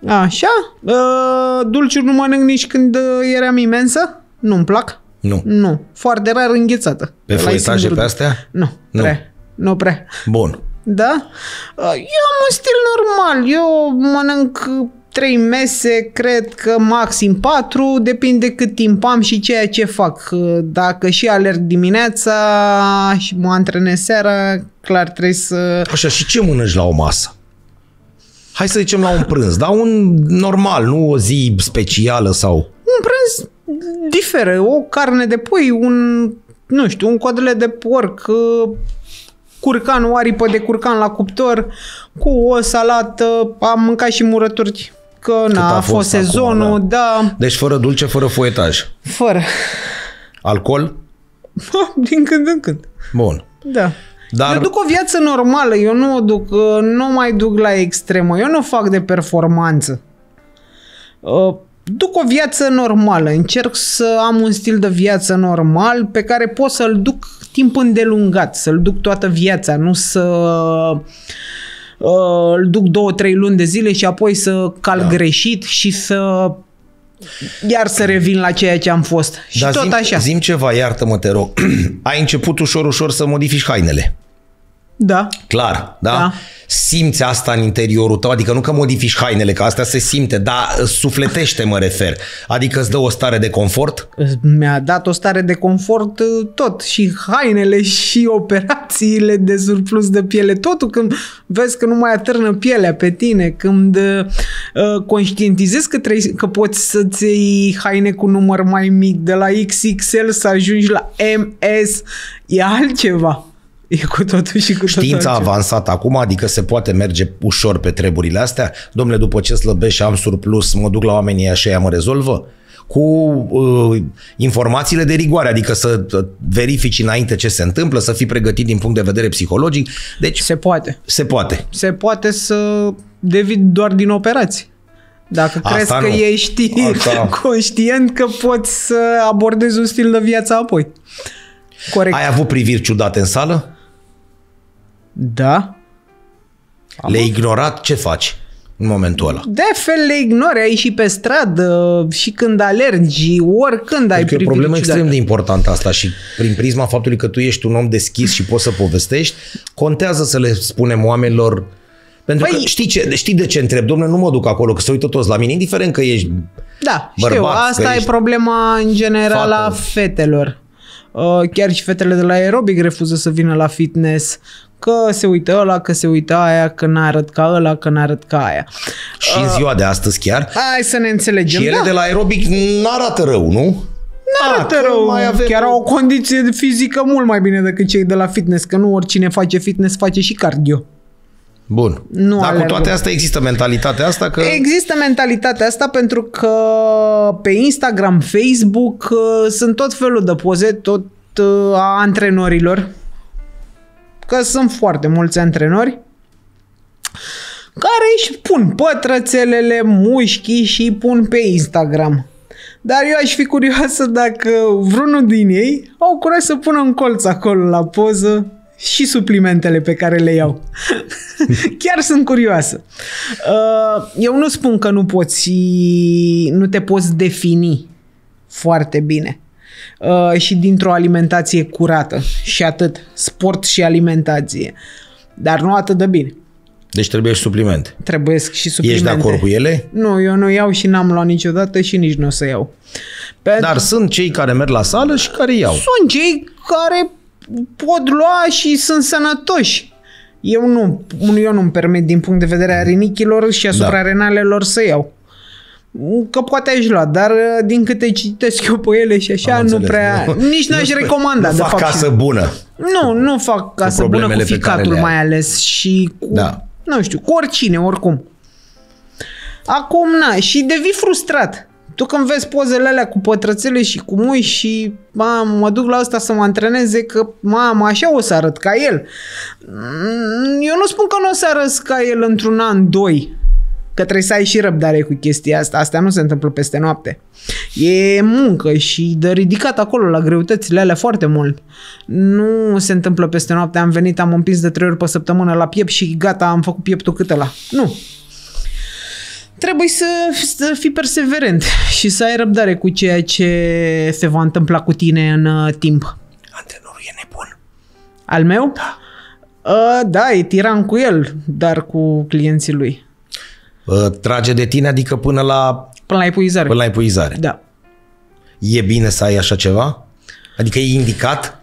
Așa. Uh, dulciuri nu mănânc nici când uh, eram imensă. Nu-mi plac. Nu. Nu. Foarte rar înghețată. Pe Ăla e foietaje singurul. pe astea? Nu. Nu. Prea. Nu prea. Bun. Da? Uh, Eu am un stil normal. Eu mănânc uh, trei mese, cred că maxim patru, depinde cât timp am și ceea ce fac. Uh, Dacă și alerg dimineața și mă antrenez seara, clar trebuie să... Așa, și ce mănânci la o masă? Hai să zicem la un prânz, dar un normal, nu o zi specială sau... Un prânz diferă. O carne de pui, un, nu știu, un codele de porc, uh, curcan, o aripă de curcan la cuptor, cu o salată, am mâncat și murături, că na, a a fost fost acum, sezonul, da, Deci fără dulce, fără foietaj. fără. Alcool? Din când în când. Bun. Da. Dar Eu duc o viață normală, eu nu o duc, uh, nu mai duc la extremă, eu nu fac de performanță. Uh, Duc o viață normală, încerc să am un stil de viață normal pe care pot să-l duc timp îndelungat, să-l duc toată viața, nu să uh, îl duc două, trei luni de zile și apoi să calc da. greșit și să iar să revin la ceea ce am fost. Și Dar tot zim, așa. Zim ceva, iartă-mă, te rog. [clears throat] Ai început ușor, ușor să modifici hainele. Da. Clar, da? Da. Simți asta în interiorul tău, adică nu că modifici hainele, că asta se simte, dar sufletește mă refer. Adică îți dă o stare de confort? mi-a dat o stare de confort uh, tot, și hainele și operațiile de surplus de piele, totul când vezi că nu mai atârnă pielea pe tine, când uh, conștientizezi că, trebuie, că poți să-ți iei haine cu număr mai mic, de la XXL să ajungi la MS, e altceva. E cu totul și cu Știința a totul altceva. avansat acum, adică se poate merge ușor pe treburile astea? Domnule, după ce slăbesc și am surplus, mă duc la oamenii așa ea mă rezolvă? Cu uh, informațiile de rigoare, adică să uh, verifici înainte ce se întâmplă, să fii pregătit din punct de vedere psihologic. Deci se, Se poate. se poate. Se poate să devii doar din operații. Dacă Asta crezi că nu. ești Asta- [laughs] conștient că poți să abordezi un stil de viață apoi. Corect. Ai avut priviri ciudate în sală? Da. Le-ai ignorat? Ce faci în momentul ăla? De fel le ignori, ai și pe stradă, și când alergi, oricând ai Adică e o priviri problemă ciudate. extrem de importantă asta și prin prisma faptului că tu ești un om deschis și poți să povestești, contează să le spunem oamenilor pentru Păi- că știi, ce, știi de ce întreb? Domnule, nu mă duc acolo, că se uită toți la mine, indiferent că ești... Da, bărbat, știu, că asta e ești problema în general fată. a fetelor. Uh, chiar și fetele de la aerobic refuză să vină la fitness, că se uită ăla, că se uită aia, că n-arăt ca ăla, că n-arăt ca aia. Și în ziua de astăzi chiar. Hai să ne înțelegem. Și ele da. de la aerobic n-arată rău, nu? arată Ah, că rău. mai avem Chiar o- au o condiție fizică mult mai bine decât cei de la fitness, că nu oricine face fitness face și cardio. Bun. Nu Dar cu alerg. toate astea există mentalitatea asta că... Există mentalitatea asta pentru că pe Instagram, Facebook uh, sunt tot felul de poze, tot uh, a antrenorilor, că sunt foarte mulți antrenori care își pun pătrățelele, mușchii și îi pun pe Instagram. Dar eu aș fi curioasă dacă vreunul din ei au curaj să pună în colț acolo la poză și suplimentele pe care le iau. [laughs] Chiar sunt curioasă. Uh, Eu nu spun că nu poți, nu te poți defini foarte bine uh, și dintr-o alimentație curată și atât, sport și alimentație. Dar nu atât de bine. Deci trebuie și suplimente. Trebuiesc și suplimente. Ești de acord cu ele? Nu, eu nu iau și n-am luat niciodată și nici nu o să iau. Pentru Dar sunt cei care merg la sală și care iau. sunt cei care pot lua și sunt sănătoși. Eu nu, eu nu-mi permit din punct de vedere a rinichilor și asupra Da. da. renalelor să iau. Că poate aș lua, dar din câte citesc eu pe ele și așa, Am nu înțeles. prea... Nici n-aș Nu- recomanda, Nu de fac fapt. casă și- bună. Nu, nu fac casă bună cu problemele pe care ficatul le ai. mai ales și cu, Da. nu știu, cu oricine, oricum. Acum, na, și devii frustrat. Tu când vezi pozele alea cu pătrățele și cu mui și mamă, mă duc la ăsta să mă antreneze că mamă, așa o să arăt ca el. Mm, Eu nu spun că nu o să arăt ca el într-un an, doi, că trebuie să ai și răbdare cu chestia asta. Asta nu se întâmplă peste noapte. E muncă și de ridicat acolo la greutățile alea foarte mult. Nu se întâmplă peste noapte. Am venit, am împins de trei ori pe săptămână la piept și gata, am făcut pieptul cât ăla. Nu. Trebuie să, să fii perseverent și să ai răbdare cu ceea ce se va întâmpla cu tine în uh, timp. Antrenorul e nebun. Al meu? Da. Uh, da, e tiran cu el, dar cu clienții lui. Uh, Trage de tine, adică până la, Până la epuizare. până la epuizare. Da. E bine să ai așa ceva? Adică e indicat?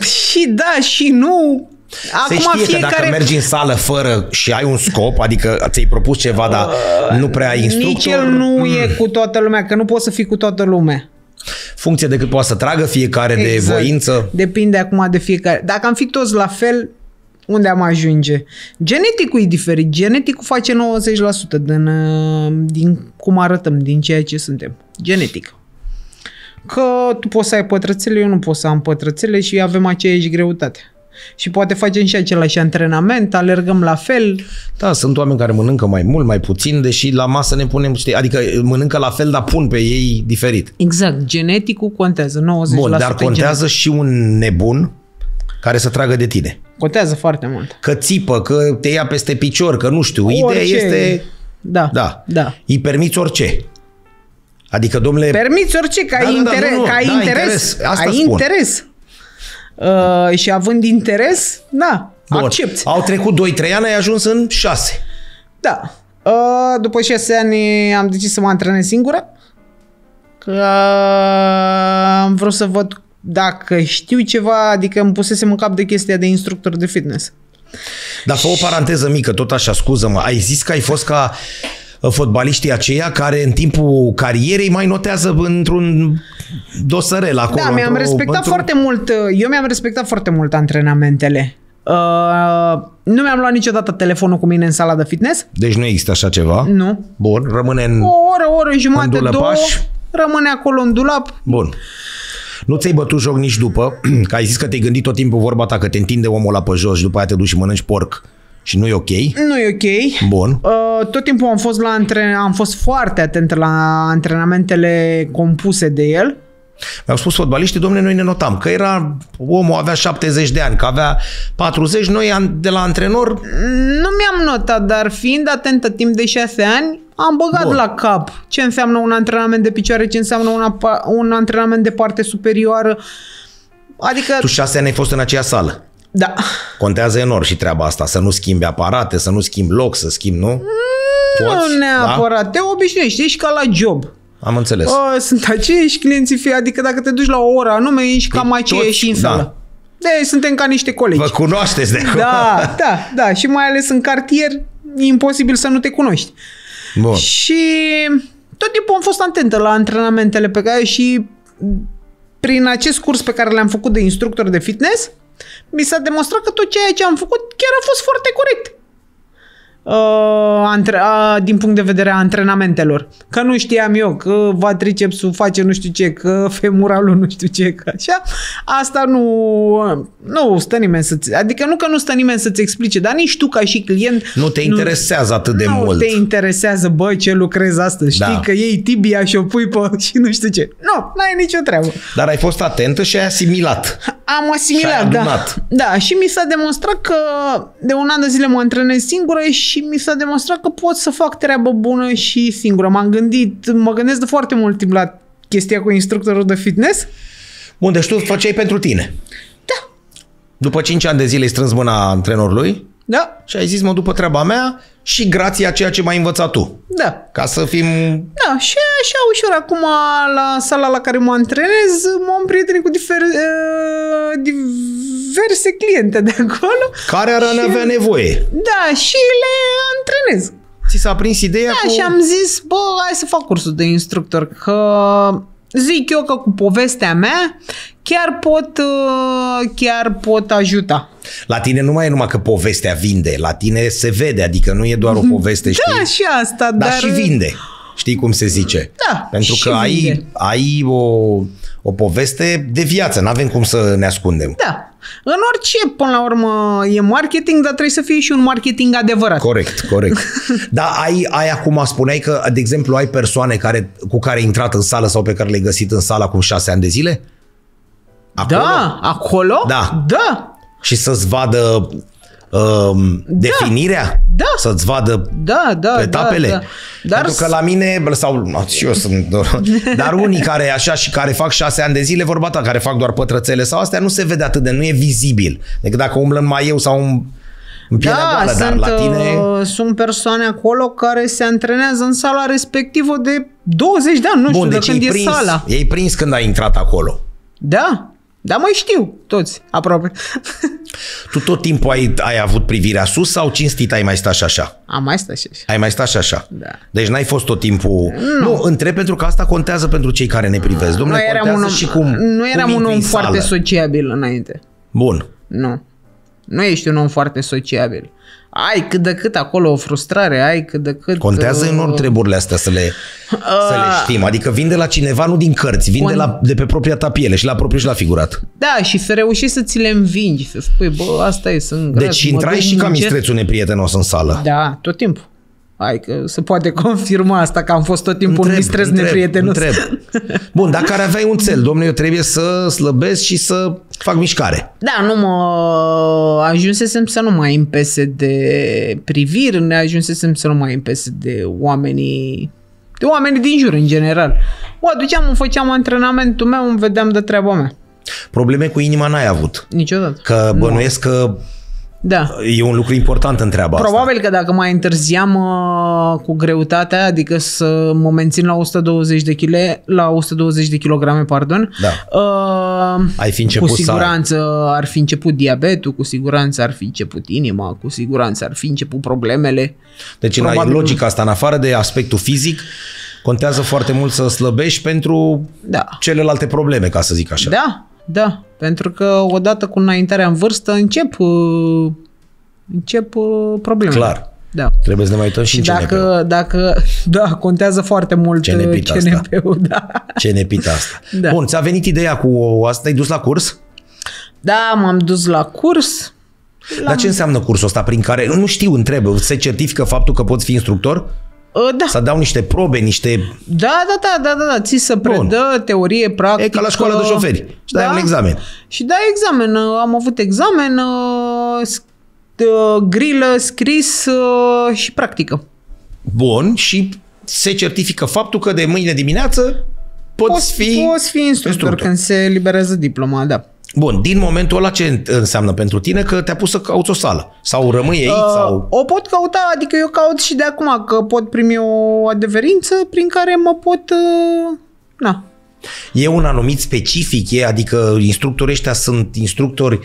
Și da, și nu. Se Acum știe că dacă mergi în sală fără și ai un scop, adică ți-ai propus ceva, dar nu prea ai instructor, Nici el nu e cu toată lumea, că nu poți să fii cu toată lumea. funcție de cât poate să tragă fiecare de voință. Depinde acum de fiecare. Dacă am fi toți la fel, unde am ajunge? Geneticul e diferit. Geneticul face 90% din, uh, din cum arătăm, din ceea ce suntem. Genetic. Că tu poți să ai pătrățele, eu nu pot să am pătrățele și avem aceeași greutate. Și poate facem și același antrenament, alergăm la fel. Da, sunt oameni care mănâncă mai mult, mai puțin, deși la masă ne punem, știi, adică mănâncă la fel, dar pun pe ei diferit. Exact, geneticul contează, 90% Bun, dar genetic. contează și un nebun care să tragă de tine. Contează foarte mult. Că țipă, că te ia peste picior, că nu știu. Ideea Orice. este, Da, da, da. îi permiți orice. Adică, domnule, Permiți orice, că Da, ai, da, da, interes, nu, nu, că ai da, interes. interes, asta ai spun. interes. Uh, și având interes, da, bun, accepti. au trecut 2-3 ani, ai ajuns în 6. Da. Uh, după șase ani am decis să mă antrenez singură. Că am vrut să văd dacă știu ceva, adică îmi pusesem în cap de chestia de instructor de fitness. Dar fă o paranteză mică, tot așa, scuză-mă. Ai zis că ai fost ca uh, fotbaliștii aceia care în timpul carierei mai notează într-un dosărel acolo. Da, mi-am într-o- respectat într-un- foarte mult, uh, eu mi-am respectat foarte mult antrenamentele. Uh, nu mi-am luat niciodată telefonul cu mine în sala de fitness. Deci nu există așa ceva. Nu. Bun, rămâne în... O oră, o oră jumătate, În două, dulăpaș? rămâne acolo în dulap. Bun. Nu ți-ai bătut joc nici după, [clears throat] că ai zis că te-ai gândit tot timpul vorba ta că te întinde omul la pe jos și după aia te duci și mănânci porc și nu e ok. Nu e ok. Bun. Uh, tot timpul am fost, la antre- am fost foarte atent la antrenamentele compuse de el. Mi-au spus fotbaliștii, domnule, noi ne notam că era, omul avea 70 de ani, că avea 40, noi an- de la antrenor, Nu mi-am notat, dar fiind atentă timp de șase ani, am băgat Bun. la cap ce înseamnă un antrenament de picioare, ce înseamnă una, pa- un antrenament de parte superioară. Adică, tu șase ani ai fost în aceea sală. da, Contează enorm și treaba asta, să nu schimbi aparate, să nu schimbi loc, să schimbi, nu? nu neapărat, te obișnuiești, ești ca la job. Da? Am înțeles. Uh, sunt aceiași clienții fie, adică dacă te duci la o oră anume, ești cam Păi aceiași toți- și în da. sală. De, suntem ca niște colegi. Vă cunoașteți de acum. Da, [laughs] da, da. Și mai ales în cartier, e imposibil să nu te cunoști. Bun. Și tot timpul am fost atentă la antrenamentele pe care și prin acest curs pe care le-am făcut de instructor de fitness, mi s-a demonstrat că tot ceea ce am făcut chiar a fost foarte corect. Uh, antre, uh, din punct de vedere a antrenamentelor. Că nu știam eu că va tricepsul face nu știu ce, că femuralul nu știu ce, că așa. Asta nu, nu stă nimeni să-ți... Adică nu că nu stă nimeni să-ți explice, dar nici tu ca și client... Nu te interesează atât de nu mult. te interesează, bă, ce lucrezi astăzi. Știi Da. că iei tibia și o pui pe și nu știu ce. Nu, n-ai nicio treabă. Dar ai fost atentă și ai asimilat. Am Și asimilat, ai da. adunat. Da, și mi s-a demonstrat că de un an de zile mă antrenez singură și mi s-a demonstrat că pot să fac treabă bună și singură. M-am gândit, mă gândesc de foarte mult timp la chestia cu instructorul de fitness. Bun, deci tu făceai pentru tine. Da, După 5 ani de zile ai strâns mâna antrenorului da, și ai zis, mă, după treaba mea și grație a ceea ce m-ai învățat tu. da. Ca să fim... Da, și așa ușor acum la sala la care mă antrenez m-am prietenit cu difer, uh, diverse cliente de acolo. Care ar Și- avea nevoie? Da, și le antrenez. Ți s-a prins ideea Da, cu... și am zis, bă, hai să fac cursul de instructor, că zic eu că cu povestea mea chiar pot, uh, chiar pot ajuta. La tine nu mai e numai că povestea vinde, la tine se vede, adică nu e doar o poveste, știi? Da, și asta, dar dar... și vinde. Știi cum se zice? Da, Pentru și că ai, vinde. ai o, o poveste de viață, n-avem cum să ne ascundem. Da. În orice, până la urmă, e marketing, dar trebuie să fie și un marketing adevărat. Corect, corect. [laughs] Dar ai, ai acum, spuneai că, de exemplu, ai persoane care, cu care ai intrat în sală sau pe care le-ai găsit în sală acum șase ani de zile? Acolo? Da, acolo? Da. Da, Și să-ți vadă um, definirea? Da. Să-ți vadă da, da. pe etapele? Da, da. Dar Pentru că la mine, bă, sau no, și eu sunt, [laughs] dar unii care așa și care fac șase ani de zile, vorba ta, care fac doar pătrățele sau astea, nu se vede atât de, nu e vizibil. Decât dacă umblă în maieu sau în, în pielea da, goală, dar sunt, la tine... uh, sunt persoane acolo care se antrenează în sala respectivă de 20 de ani, nu știu Bun, de deci când ei e prins, sala. ei prins când ai intrat acolo. Da, da, mai știu, toți, aproape. Tu tot timpul ai, ai avut privirea sus sau cinstit ai mai stat și așa? Am mai stat și așa. Ai mai stat și așa? Da. Deci n-ai fost tot timpul... Nu, nu întreb pentru că asta contează pentru cei care ne privesc. Nu Domnule, eram contează un om, și cum nu eram cum un intri om în foarte sală. sociabil înainte. Bun. Nu. Nu ești un om foarte sociabil. Ai cât de cât acolo o frustrare, ai cât de cât... Contează uh, enorm treburile astea să le, să le știm. Adică vin de la cineva, nu din cărți, vin de, Con- la, de pe propria ta piele și la propriu și la figurat. Da, și să reușești să ți le învingi, să spui, bă, asta e, sunt gras, Deci mă intrai duc, și ca muncesc. mistrețul neprietenos în sală. Da, tot timpul. Hai că se poate confirma asta că am fost tot timpul un mistreț neprietenos. întreb. Bun, dar care aveai un cel, domnule, eu trebuie să slăbesc și să fac mișcare. Da, nu mă ajunsesem să nu mai împese de priviri, ne ajunsesem să nu mai împese de oamenii de oamenii din jur în general. Mă duceam, îmi făceam antrenamentul meu, îmi vedeam de treaba mea. Probleme cu inima n-ai avut. Niciodată. Că bănuiesc că Da. e un lucru important în treaba asta. Probabil că dacă mai întârziam uh, cu greutatea, adică să mă mențin la 120 de kg, la 120 de kilograme, pardon, Da. uh, Ai fi început cu să- siguranță ar fi început diabetul, cu siguranță ar fi început inima, cu siguranță ar fi început problemele. Deci în Probabil- logica asta, în afară de aspectul fizic, contează foarte mult să slăbești pentru Da. celelalte probleme, ca să zic așa. Da, da, pentru că odată cu înaintarea în vârstă încep uh, încep uh, problemele. Clar. Da. Trebuie să ne mai uităm și, Și în CNP. dacă, dacă, [laughs] da, contează foarte mult uh, CNP-ul asta. CNP-ul, da. [laughs] Ce ne pită asta. Da. Bun, ți-a venit ideea cu asta, te-ai dus la curs? Da, m-am dus la curs. Dar ce înseamnă cursul ăsta prin care, nu știu, întreb, se certifică faptul că poți fi instructor? Uh, da. Să dau niște probe, niște... Da, da, da, da, da, da, ți se predă teorie, practică. E ca la școala de șoferi. Și dai un examen. Și dai examen. Uh, Am avut examen, uh, sc- uh, grilă, scris uh, și practică. Bun, și se certifică faptul că de mâine dimineață poți, Poți fi... poți fi instructor, instructor. când se eliberează diploma, da. Bun, din momentul ăla ce înseamnă pentru tine că te-a pus să cauți o sală? Sau rămâi aici? Uh, sau... O pot căuta, adică eu caut și de acum că pot primi o adeverință prin care mă pot... Uh, na, E un anumit specific, e, adică instructorii ăștia sunt instructori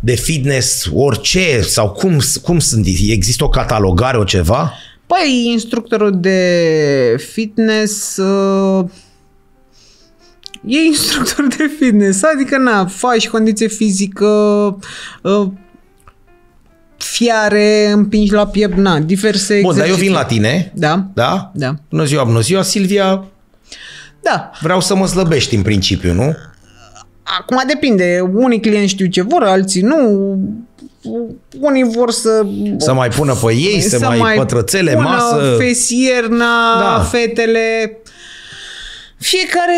de fitness, orice, sau cum, cum sunt? Există o catalogare, o ceva? Păi, instructorul de fitness uh, E instructor de fitness, adică na, faci condiție fizică, uh, fiare, împingi la piept, na, diverse Bun, dar eu exerciții. vin la tine, Da, da? da, Bună ziua, bună ziua, Silvia, da. vreau să mă slăbești în principiu, nu? Acum depinde, unii clienți știu ce vor, alții nu, unii vor să... Să mai pună pe ei, să, mai, pătrățele, pună masă. fesierna, Da. da. fetele... Fiecare,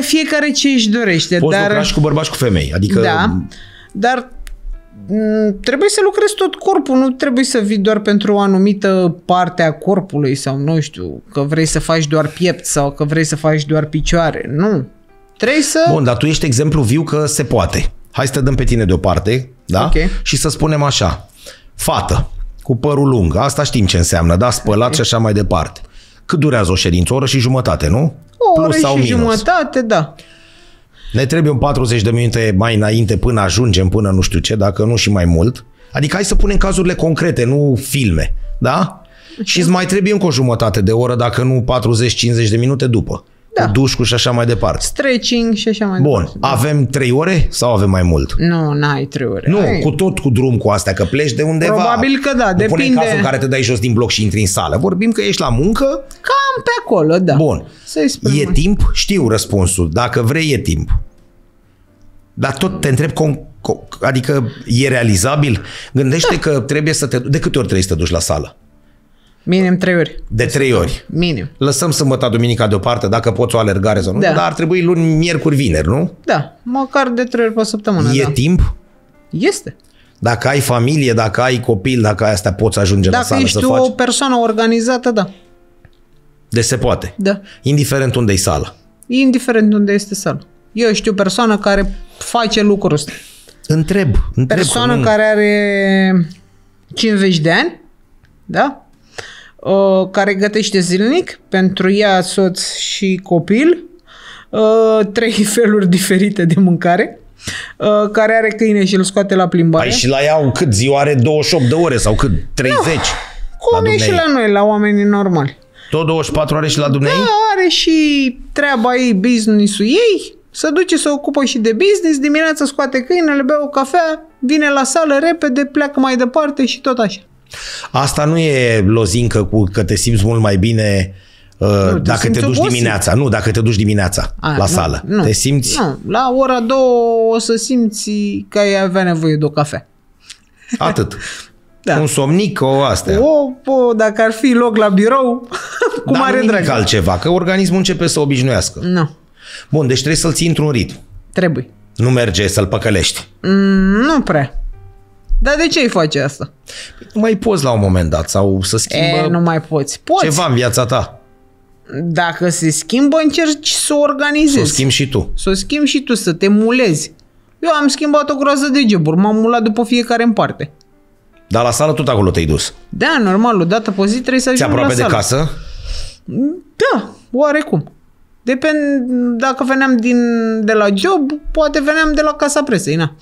fiecare ce își dorește, Poți dar... lucra și cu bărbați și cu femei. Adică Da, dar m, trebuie să lucrezi tot corpul, nu trebuie să vii doar pentru o anumită parte a corpului sau nu știu, că vrei să faci doar piept sau că vrei să faci doar picioare. Nu. Trebuie să... Bun, dar tu ești exemplu viu că se poate. Hai să te dăm pe tine deoparte, da? Ok. Și să spunem așa. Fată, cu părul lung, asta știm ce înseamnă, da? Spălat okay. și așa mai departe. Cât durează o ședință? O oră și jumătate, nu? O oră Plus sau și minus. jumătate, da. Ne trebuie un 40 de minute mai înainte până ajungem, până nu știu ce, dacă nu și mai mult. Adică hai să punem cazurile concrete, nu filme, da? Și îți mai trebuie încă o jumătate de oră, dacă nu 40-50 de minute după. Da. Cu duș cu și așa mai departe. Stretching și așa mai Bun, departe. avem 3 ore sau avem mai mult? Nu, n-ai trei ore. Nu, Ai- cu tot cu drum cu astea, că pleci de undeva. Probabil că da, Nu punem depinde. cazul în care te dai jos din bloc și intri în sală. Vorbim că ești la muncă. Cam pe acolo, da. Bun. Să-i spunem E așa. timp? Știu răspunsul. Dacă vrei, e timp. Dar tot te întreb, con- co- adică e realizabil? Gândește Da. că trebuie să te... De câte ori trebuie să te duci la sală? Minim trei ori. De trei ori. Minim. Lăsăm sâmbătă, duminica deoparte, dacă poți o alergare sau nu, Da. dar ar trebui luni, miercuri, vineri, nu? Da, măcar de trei ori pe săptămână, e da. timp? Este. Dacă ai familie, dacă ai copil, dacă ai astea, poți ajunge la Dacă sală ești să o faci? persoană organizată, da. De se poate. Da. Indiferent unde e sala. Indiferent unde este sala. Eu știu persoană care face lucrul ăsta. Întreb. întreb Persoană că nu- care are 50 de ani, da? Uh, care gătește zilnic pentru ea, soț și copil, uh, trei [laughs] feluri diferite de mâncare, uh, care are câine și îl scoate la plimbare. Păi și la ea cât ziua are 28 de ore sau cât? 30? Cum e și dumnei. la noi, la oamenii normali. Tot 24 are și la dumnei? Da, are și treaba ei, business-ul ei, se duce, se ocupă și de business, dimineața scoate câinele, bea o cafea, vine la sală repede, pleacă mai departe și tot așa. Asta nu e lozincă cu că te simți mult mai bine uh, te dacă te simți duci obosit. dimineața. Nu, dacă te duci dimineața A, la nu, sală. Nu, Te simți... Nu, la ora două o să simți că ai avea nevoie de o cafea. Atât. [laughs] Da. Un somnic, o astea. O, o, dacă ar fi loc la birou, [laughs] cu Dar mare nu nimic drag. altceva, că organismul începe să obișnuiască. Nu, Bun, deci trebuie să-l ții într-un ritm. trebuie. Nu merge să-l păcălești. Mm, nu prea. Dar de ce îi face asta? Nu mai poți la un moment dat sau să schimbă E, nu mai poți. Poți. ceva în viața ta. Dacă se schimbă, încerci să o organizezi. Să o schimbi și tu. Să o schimbi și tu, să te mulezi. Eu am schimbat o groază de geburi, m-am mulat după fiecare în parte. Dar la sală tot acolo te-ai dus. Da, normal, o dată pe zi trebuie să Ți ajung aproape la de sală. casă? Da, oarecum. Depend, dacă veneam din, de la job, poate veneam de la casa presei, na.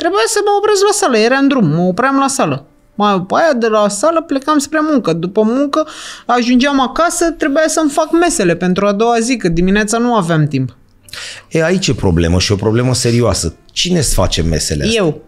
Trebuia să mă opresc la sală, era în drum, mă opream la sală. Mai după aia, de la sală, plecam spre muncă. După muncă, ajungeam acasă, trebuia să-mi fac mesele pentru a doua zi, că dimineața nu aveam timp. E aici e problemă și o problemă serioasă. Cine îți face mesele astea? Eu.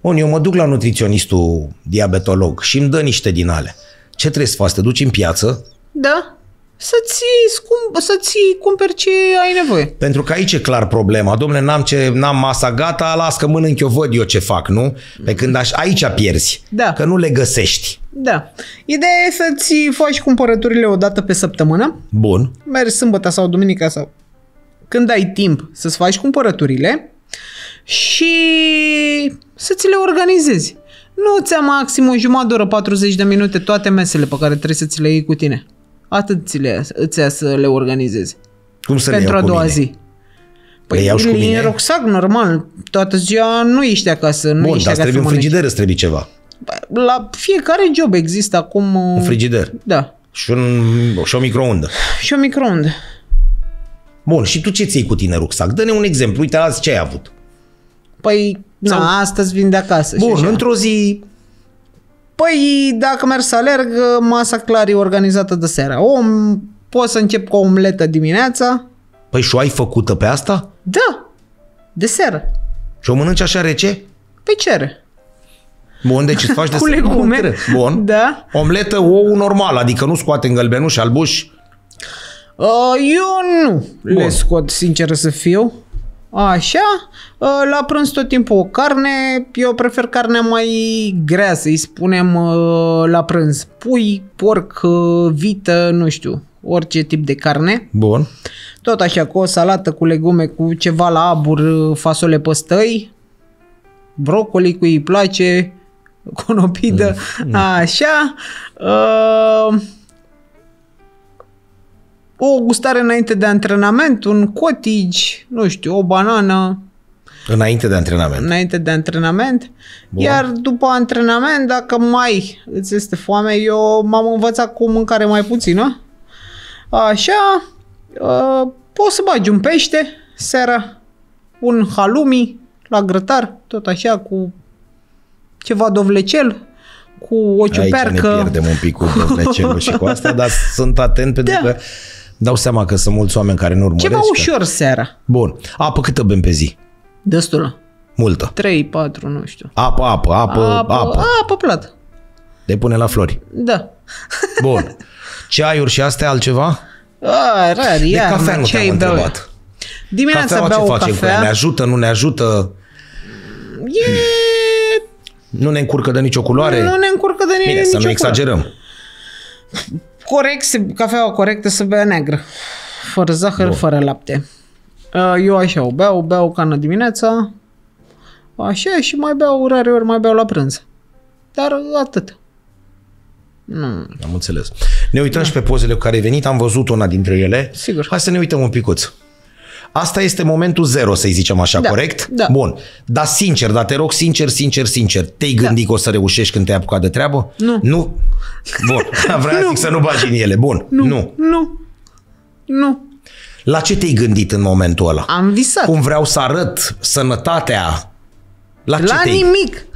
Bun, eu mă duc la nutriționistul diabetolog și îmi dă niște din ale. Ce trebuie să faci? Te duci în piață? Da? Să-ți, scum, să-ți cumperi ce ai nevoie. Pentru că aici e clar problema. Domnule, n-am, ce, n-am masa gata, las că mănânc eu, văd eu ce fac, nu? Pe când aș, aici pierzi. Da. Că nu le găsești. Da. Ideea e să-ți faci cumpărăturile o dată pe săptămână, Bun. mergi sâmbătă sau duminica sau când ai timp să-ți faci cumpărăturile și să ți le organizezi. Nu ți-a maxim o jumătate de oră, 40 de minute toate mesele pe care trebuie să ți le iei cu tine. Atât ți le, îți ia să le organizezi. Cum să pentru le a iau cu doua mine? zi. Păi Le iau și cu e mine? în rucsac, normal. Toată ziua nu ești acasă. Nu Bun, ești dar îți acasă trebuie un să mănânci. frigider, îți trebuie ceva. La fiecare job există acum... Un frigider. Da. Și, un, și o microundă. Și o microundă. Bun, și tu ce ți cu tine rucsac? Dă-ne un exemplu. Uite, azi ce ai avut? Păi, Sau- na, astăzi vin de acasă. și Bun, așa. într-o zi... Păi, dacă merg să alerg, masa clar e organizată de seara. O, pot să încep cu o omletă dimineața. Păi și o ai făcută pe asta? Da, de seară. Și o mănânci așa rece? Pe cere. Bun, deci îți faci [laughs] de Cu seară legume. o omletă. Bun. Da. Omletă ou normal, adică nu scoate în gălbenuș, albuș. Uh, eu nu le Bun. scot, sincer să fiu. Așa, uh, la prânz tot timpul o carne, eu prefer carnea mai grea, să-i spunem uh, la prânz. Pui, porc, uh, vită, nu știu, orice tip de carne. Bun. Tot așa, cu o salată, cu legume, cu ceva la abur, uh, fasole păstăi, brocoli cu îi place, [laughs] conopidă, așa. Uh, o gustare înainte de antrenament, un cottage, nu știu, o banană Înainte de antrenament. înainte de antrenament. Bun. Iar după antrenament, dacă mai îți este foame, eu m-am învățat cu mâncare mai puțină. Așa, uh, poți să bagi un pește seara, un halumi la grătar, tot așa, cu ceva dovlecel, cu o Aici ne ciupercă. pierdem un pic cu dovlecelul și cu asta, dar sunt atent [laughs] pentru Da. că dau seama că sunt mulți oameni care nu urmăresc. Ceva că- ușor seara. Bun. Apă câtă bem pe zi? Destulă. Multă. 3, 4, nu știu. Apă, apă, apă, apă. apă. apă plată. De pune la flori. Da. Bun. Ceaiuri și astea altceva? A, rar, De iarnă, cafea nu ce te-am ai beau? întrebat. Dimineața Cafeaua beau ce o facem cu ea? cafea. Ne ajută, nu ne ajută? E... Nu ne încurcă de nicio culoare? Nu ne încurcă de Bine, nicio să nu culoare. exagerăm. Corect, se- cafeaua corectă să bea neagră. Fără zahăr, Bun. fără lapte. Uh, Eu așa o beau, beau o cană dimineața, așa și mai beau rare ori mai beau la prânz. Dar atât. Nu, Am înțeles. Ne uităm și pe pozele cu care ai venit, am văzut una dintre ele. Sigur. Hai să ne uităm un picuț. Asta este momentul zero, să-i zicem așa, Da, corect? da. Bun. Dar sincer, dar te rog sincer, sincer, sincer, te-ai gândit că o să reușești când te-ai apucat de treabă? Nu. Nu? Bun. [laughs] Vreau Nu. zic să nu bagi în ele. Bun. nu, nu. nu, nu. La ce te-ai gândit în momentul ăla? Am visat. Cum vreau să arăt sănătatea? La ce La te-ai nimic.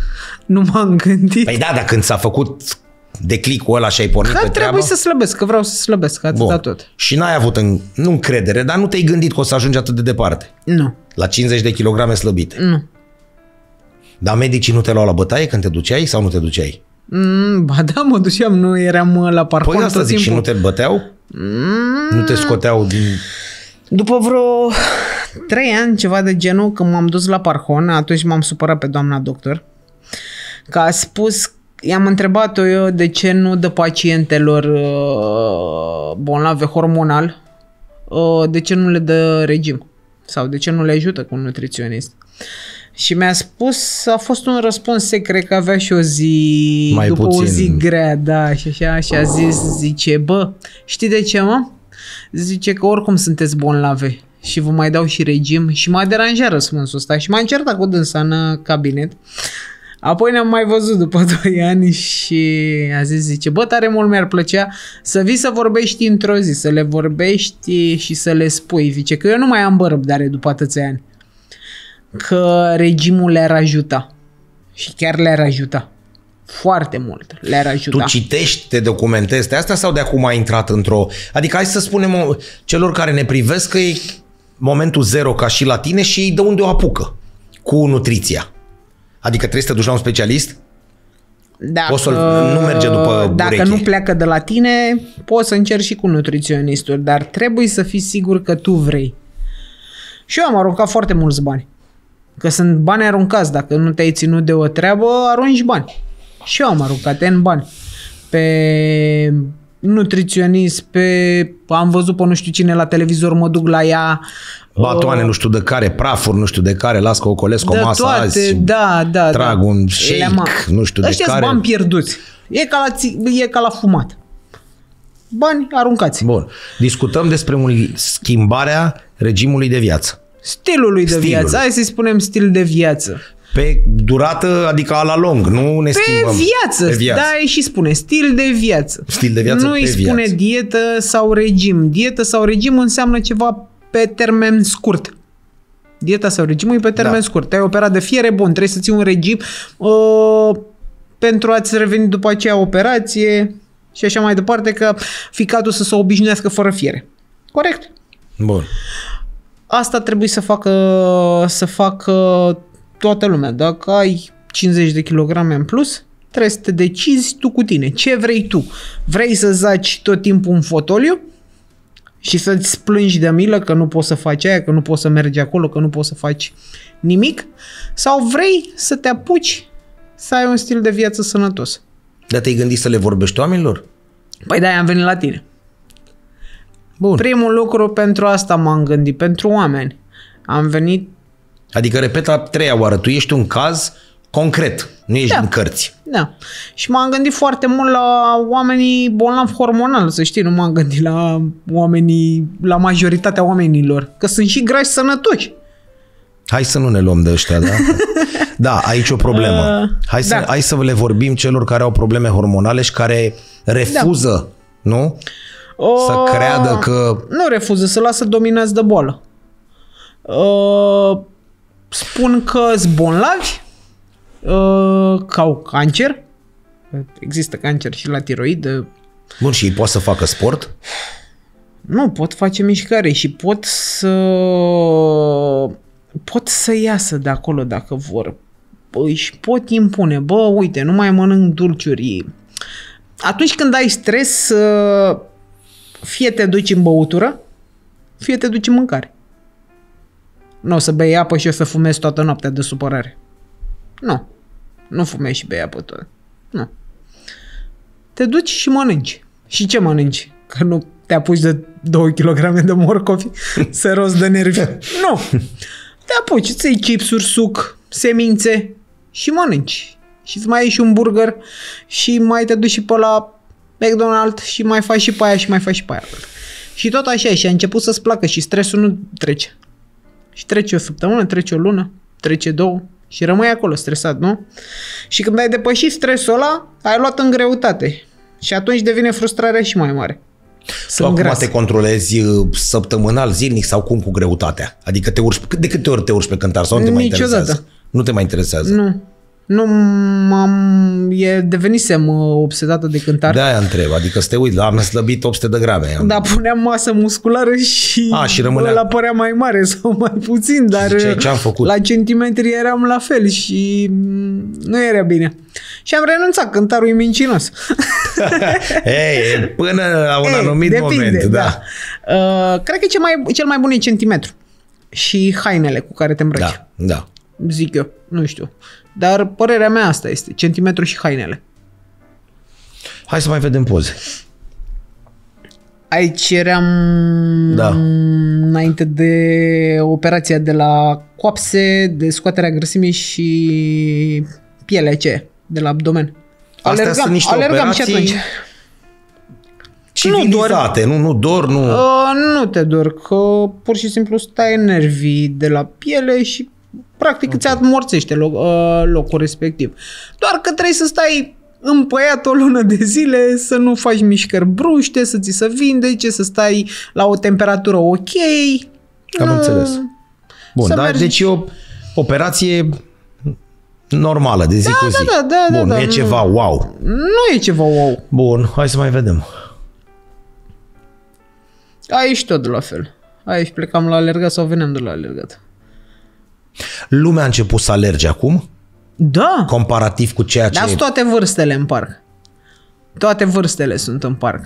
Nu m-am gândit. Păi da, dar când s-a făcut declicul ăla și ai pornit că pe treabă... trebuie să slăbesc, că vreau să slăbesc, atâta Bun. tot. Și n-ai avut, în, nu încredere, dar nu te-ai gândit că o să ajungi atât de departe. Nu, La 50 de kilograme slăbite. nu. Dar medicii nu te luau la bătaie când te duceai sau nu te duceai? Mm, ba da, mă duceam, nu eram uh, la parcon Păi asta tot zic, și timpul. nu te băteau? Mm, Nu te scoteau din... După vreo trei ani, ceva de genul, când m-am dus la Parhon, atunci m-am supărat pe doamna doctor, că a spus, i-am întrebat-o eu de ce nu dă pacientelor uh, bolnave hormonal, uh, de ce nu le dă regim sau de ce nu le ajută cu un nutriționist. Și mi-a spus, a fost un răspuns sec, cred că avea și o zi, Mai după o puțin. zi grea, da, și așa, și a zis, zice, bă, știi de ce, mă? Zice că oricum sunteți bolnave și vă mai dau și regim și m-a deranjat răspunsul ăsta și m-a încertat cu dânsa în uh, cabinet. Apoi ne-am mai văzut după [laughs] 2 ani și a zis, zice, bă, tare mult mi-ar plăcea să vii să vorbești într-o zi, să le vorbești și să le spui. Zice că eu nu mai am bă răbdare după atâția ani. Că regimul le-ar ajuta. Și chiar le-ar ajuta. Foarte mult le-ar ajuta. Tu citești, te documentezi de asta sau de acum ai intrat într-o... Adică hai să spunem o- celor care ne privesc că e momentul zero ca și la tine și ei de unde o apucă cu nutriția. Adică trebuie să te duci la un specialist? Dacă, Poți să-l- nu merge după Dacă ureche. nu pleacă de la tine, poți să încerci și cu nutriționistul, dar trebuie să fii sigur că tu vrei. Și eu am aruncat foarte mulți bani. Că sunt bani aruncați. Dacă nu te-ai ținut de o treabă, arunci bani. Și eu am aruncat în bani. Pe nutriționist, pe... Am văzut pe nu știu cine la televizor, mă duc la ea. Batoane, nu știu de care, prafuri, nu știu de care, las că ocolesc o de masă toate, azi. da, da, trag da. un shake, Le-am- nu știu de Ăștia-s care. bani pierduți. E ca, la, ți- e ca la fumat. Bani aruncați. Bun. Discutăm despre un, schimbarea regimului de viață. Stilului de Stilul. viață. Hai să-i spunem stil de viață. Pe durată, adică la lung, nu ne Pe schimbăm. viață. Pe viață. Da, e și spune stil de viață. Stil de viață Nu îi pe spune viață. dietă sau regim. Dietă sau regim înseamnă ceva pe termen scurt. Dieta sau regimul e pe termen Da. scurt. Te-ai operat de fiere, bun, trebuie să ții un regim uh, pentru a-ți reveni după aceea operație și așa mai departe, că ficatul să se obișnuiască fără fiere. Corect. Bun. asta trebuie să facă, să facă toată lumea. Dacă ai 50 de kilograme în plus, trebuie să te decizi tu cu tine. Ce vrei tu? Vrei să zaci tot timpul în fotoliu? Și să-ți plângi de milă că nu poți să faci aia, că nu poți să mergi acolo, că nu poți să faci nimic? Sau vrei să te apuci să ai un stil de viață sănătos? Dar te-ai gândit să le vorbești oamenilor? Păi da, am venit la tine. Bun. Primul lucru pentru asta m-am gândit, pentru oameni. Am venit, Adică, repet, la treia oară, tu ești un caz concret, nu ești Da. din cărți. da. Și m-am gândit foarte mult la oamenii bolnavi hormonal, să știi, nu m-am gândit la oamenii, la majoritatea oamenilor, că sunt și grași sănătoși. Hai să nu ne luăm de ăștia, da? [laughs] da, aici o problemă. Hai să, da. hai să le vorbim celor care au probleme hormonale și care refuză, nu? Să Uh, creadă că... Nu refuză, să lasă dominați de boală. Uh, spun că sunt bolnavi, uh, că au cancer. Există cancer și la tiroid. Bun, și ei pot să facă sport? Nu, pot face mișcare și pot să... pot să iasă de acolo dacă vor. Își pot impune. Bă, uite, nu mai mănânc dulciuri. Atunci când ai stres, uh, fie te duci în băutură, fie te duci în mâncare. Nu o să bei apă și o să fumezi toată noaptea de supărare. Nu. Nu fumezi și bei apă tot. Nu. Te duci și mănânci. Și ce mănânci? Că nu te apuci de 2 kg de morcovi [laughs] să rost de nervi. Nu. Te apuci, îți iei chipsuri, suc, semințe și mănânci. Și îți mai iei și un burger și mai te duci și pe la McDonald's și mai faci și pe aia și mai faci și pe aia. Și tot așa și a început să-ți placă și stresul nu trece. Și trece o săptămână, trece o lună, trece două și rămâi acolo stresat, nu? Și când ai depășit stresul ăla, ai luat în greutate. Și atunci devine frustrarea și mai mare. Tu Sunt acum gras. te controlezi uh, săptămânal, zilnic sau cum cu greutatea? Adică te urci, de câte ori te urci pe cântar sau nu te mai Niciodată. interesează? Nu te mai interesează. Nu. Nu m-am... E, devenisem uh, obsedată de cântare. De aia întreb, adică să te uiți, am slăbit 800 de grame. Am... Dar puneam masă musculară și, A, și rămânea- ăla părea mai mare sau mai puțin, dar Ce- ce-am făcut? la centimetri eram la fel și mm, nu era bine. Și am renunțat, cântarul e mincinos. [laughs] Ei, până la un Ei, anumit moment, da. da. Uh, cred că cel mai, cel mai bun e centimetru. Și hainele cu care te îmbraci. Da, da. Zic eu, nu știu. Dar părerea mea asta este, centimetru și hainele. Hai să mai vedem poze. Aici eram Da. înainte de operația de la coapse, de scoaterea grăsimii și pielea ce de la abdomen. Astea sunt niște alergam și operații atunci. Civilizate, nu, nu dor, nu... Uh, nu te dor, că pur și simplu stai în nervii de la piele și practic okay. îți amorțește loc, uh, locul respectiv. Doar că trebuie să stai împăiat o lună de zile, să nu faci mișcări bruște, să ți se vindece, să stai la o temperatură ok. Am Nu- înțeles. Bun, să da, mergi- deci e o operație normală, de zi cu zi. da, da, da, Bun, da, nu e nu. ceva wow. Nu e ceva wow. Bun, hai să mai vedem. Aici tot de la fel. Aici plecam la alergat sau veneam de la alergat. Lumea a început să alerge acum, Da. comparativ cu ceea ce... Dar sunt toate vârstele în parc. Toate vârstele sunt în parc.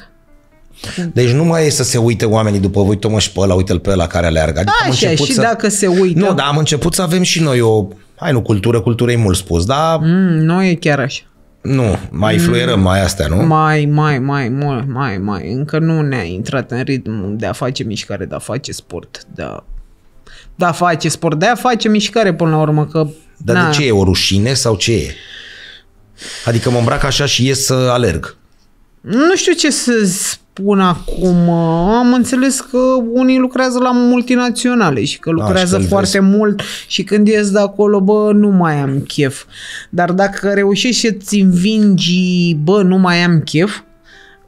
Deci nu mai e să se uite oamenii după, uite-mă și pe ăla, uite-l pe ăla care aleargă. Adică am Așa, început și să... dacă se uită... Nu, dar am început să avem și noi o... Hai nu, cultură, cultură e mult spus, dar Mm, nu e chiar așa. nu, mai fluierăm mai astea, nu? Mai, mai, mai, mai, mai, mai. Încă nu ne-a intrat în ritm de a face mișcare, de a face sport, de a, de a face sport, de a face mișcare până la urmă, că... Dar na, de ce e? O rușine sau ce e? Adică mă îmbrac așa și ies să alerg. Nu știu ce să spun acum. Am înțeles că unii lucrează la multinaționale și că lucrează că îl foarte mult și când ies de acolo, bă, nu mai am chef. Dar dacă reușești să-ți învingi, bă, nu mai am chef,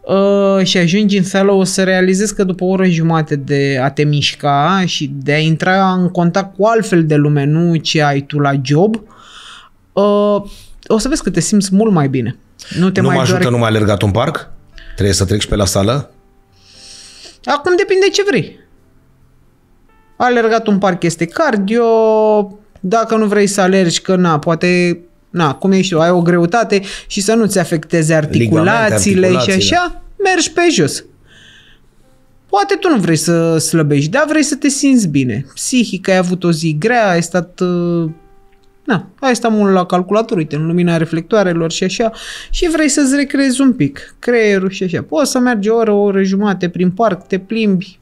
uh, și ajungi în sală, o să realizezi că după o oră jumate de a te mișca și de a intra în contact cu altfel de lume, nu ce ai tu la job, uh, o să vezi că te simți mult mai bine. Nu te nu mai mă ajută doare numai alergat în parc? Trebuie să trec și pe la sală? Acum depinde ce vrei. Alergat un parc este cardio, dacă nu vrei să alergi, că na, poate, na, cum ești tu, ai o greutate și să nu-ți afecteze articulațiile, articulațiile. și așa, mergi pe jos. Poate tu nu vrei să slăbești, dar vrei să te simți bine. Psihic, ai avut o zi grea, ai stat... uh, Na, ai stat mult la calculator, uite, în lumina reflectoarelor și așa, și vrei să-ți recreezi un pic creierul și așa. Poți să mergi o oră, o oră jumate prin parc, te plimbi,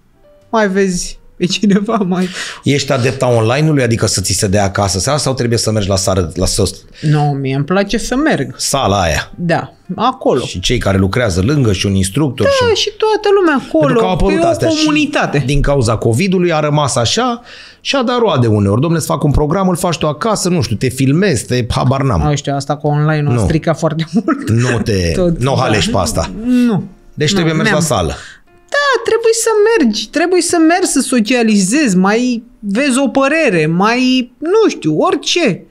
mai vezi pe cineva, mai... Ești adepta online-ului, adică să ți se dea acasă seara sau trebuie să mergi la, sară, la sos, Nu, mie îmi place să merg. sala aia? Da, acolo. Și cei care lucrează lângă și un instructor și... Da, și toată lumea Pentru acolo. că au apărut e o astea comunitate. și din cauza COVID-ului a rămas așa și a dat roade uneori. Domnule, îți fac un program, îl faci tu acasă, nu știu, te filmezi, te habar n-am. Nu știu, asta cu online o Nu. strica foarte mult. Nu te, [laughs] Tot, nu da. halești pe asta. Nu. Deci Nu, trebuie mers la mi-am- sală. Da, trebuie să mergi, trebuie să mergi să socializezi, mai vezi o părere, mai, nu știu, orice.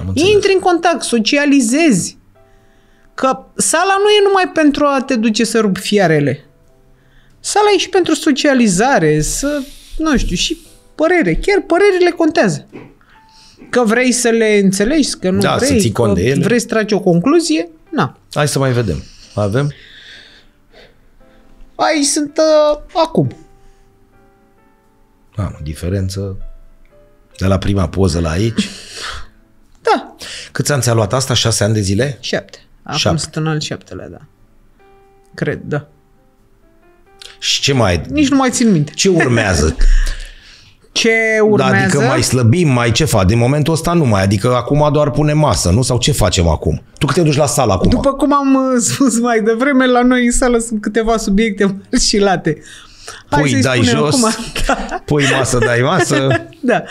Am înțeles. Intri în contact, socializezi. Că sala nu e numai pentru a te duce să rup fiarele. Sala e și pentru socializare, să, nu știu, și părere. Chiar părerile contează. Că vrei să le înțelegi, că nu Da, să vrei, ții cont că de ele. vrei să tragi o concluzie, na. Hai să mai vedem. Avem? Aici sunt uh, acum. Am o diferență de la prima poză la aici. [laughs] Da, Câți ani ți-a luat asta? Șase ani de zile? șapte. Acum Șapte. sunt în al șaptelea, da. Cred, da. Și ce mai... Nici nu mai țin minte. Ce urmează? [laughs] Ce Da, urmează? adică mai slăbim, mai ce fac? Din momentul ăsta nu mai, adică acum doar pune masă, nu? Sau ce facem acum? Tu că te duci la sală acum? După cum am uh, [laughs] spus mai devreme, la noi în sală sunt câteva subiecte mari [laughs] și late. Hai Pui, să-i dai spunem jos, Acum. [laughs] Da. pui masă, dai masă. da.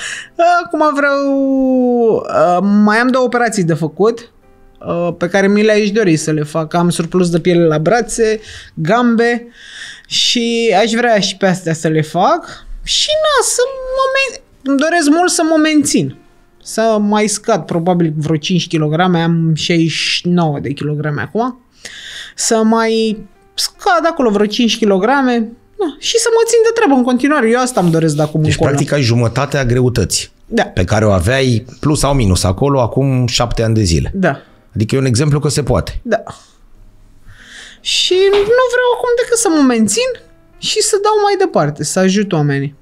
Acum vreau... uh, Mai am două operații de făcut uh, pe care mi le-aș dori să le fac. Am surplus de piele la brațe, gambe și aș vrea și pe astea să le fac. Și na, să mă men- îmi doresc mult să mă mențin. Să mai scad probabil vreo 5 kg, am 69 de kg acum. Să mai scad acolo vreo 5 kg na, și să mă țin de treabă în continuare. Eu asta îmi doresc de acum Deci, încolo. practic, ai jumătatea greutății Da, pe care o aveai plus sau minus acolo acum șapte ani de zile. da. Adică e un exemplu că se poate. Da. Și nu vreau acum decât să mă mențin și să dau mai departe, să ajut oamenii.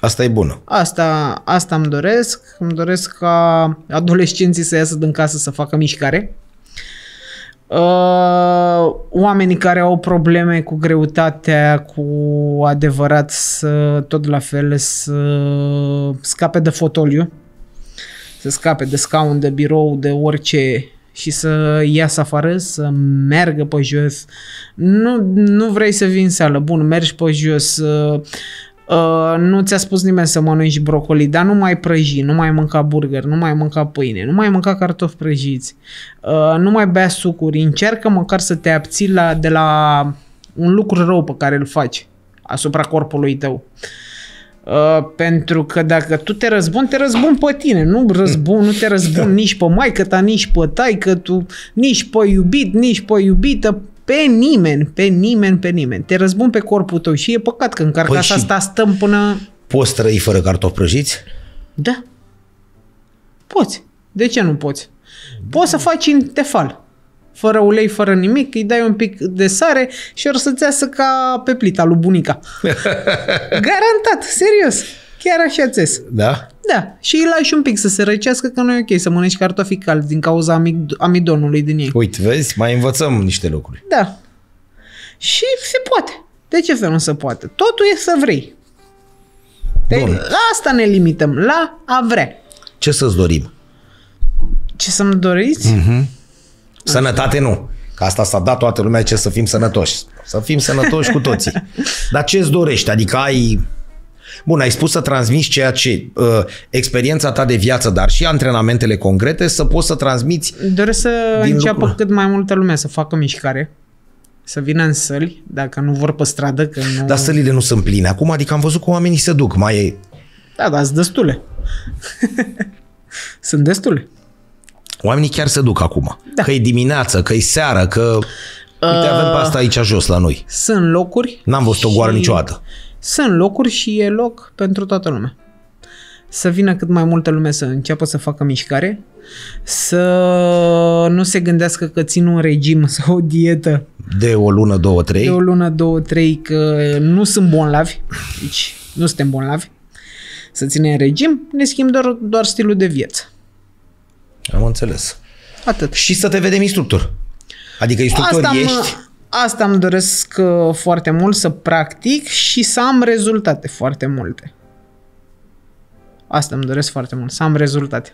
Asta e bună. Asta, asta îmi doresc. Îmi doresc ca adolescenții să iasă din casă să facă mișcare. Uh, oamenii care au probleme cu greutatea, cu adevărat, să tot la fel să scape de fotoliu, să scape de scaun, de birou, de orice și să iasă afară, să meargă pe jos. Nu, nu vrei să vii în sală, bun, mergi pe jos, uh, Uh, nu ți-a spus nimeni să mănânci brocoli, dar nu mai prăji, nu mai mânca burger, nu mai mânca pâine, nu mai mânca cartofi prăjiți, uh, nu mai bea sucuri, încearcă măcar să te abții la, de la un lucru rău pe care îl faci asupra corpului tău. Uh, pentru că dacă tu te răzbuni, te răzbuni pe tine, nu răzbun, nu te răzbuni nici pe maică ta, nici pe taică tu, nici pe iubit, nici pe iubită, pe nimeni, pe nimeni, pe nimeni. Te răzbun pe corpul tău și e păcat că în carcasa și- asta stăm până... Poți trăi fără cartofi prăjiți? Da. Poți. De ce nu poți? Poți să faci în tefal. Fără ulei, fără nimic, îi dai un pic de sare și or să-ți iasă ca pe plita lui bunica. [laughs] Garantat, serios. Chiar așa ți Da? Da, și îi lași un pic să se răcească că nu e ok să mănânci cartofi calzi din cauza amig- amidonului din ei. Uite, vezi, mai învățăm niște lucruri. Da. Și se poate. De ce să nu se poate? Totul e să vrei. Pe Bun. la asta ne limităm, la a vrea. Ce să-ți dorim? Ce să-mi doriți? Mm. Sănătate nu. Că asta s-a dat toată lumea ce să fim sănătoși. Să fim sănătoși cu toții. [laughs] Dar ce-ți dorești? Adică ai... Bun, ai spus să transmiți ceea ce... Uh, experiența ta de viață, dar și antrenamentele concrete, să poți să transmiți... Doresc să Din înceapă lucru. cât mai multă lume să facă mișcare, să vină în săli, dacă nu vor pe stradă, că nu... Dar sălile nu sunt pline acum, adică am văzut că oamenii se duc. Mai e... Da, dar sunt destule. [laughs] sunt destule. Oamenii chiar se duc acum. Da. Că e dimineață, că e seară, că... Uite, avem pe asta aici jos la noi. Sunt locuri N-am văzut o goară niciodată. Sunt locuri și e loc pentru toată lumea. Să vină cât mai multă lume să înceapă să facă mișcare, să nu se gândească că țin un regim [laughs] sau o dietă De o lună, două, trei. de o lună, două, trei, că nu sunt bonlavi, deci nu suntem bonlavi, să ținem regim, ne schimb doar, doar stilul de viață. Am înțeles. Atât. Și să te vedem instructor. Adică instructor Asta ești... îmi, asta îmi doresc uh, foarte mult să practic și să am rezultate foarte multe. Asta îmi doresc foarte mult, să am rezultate.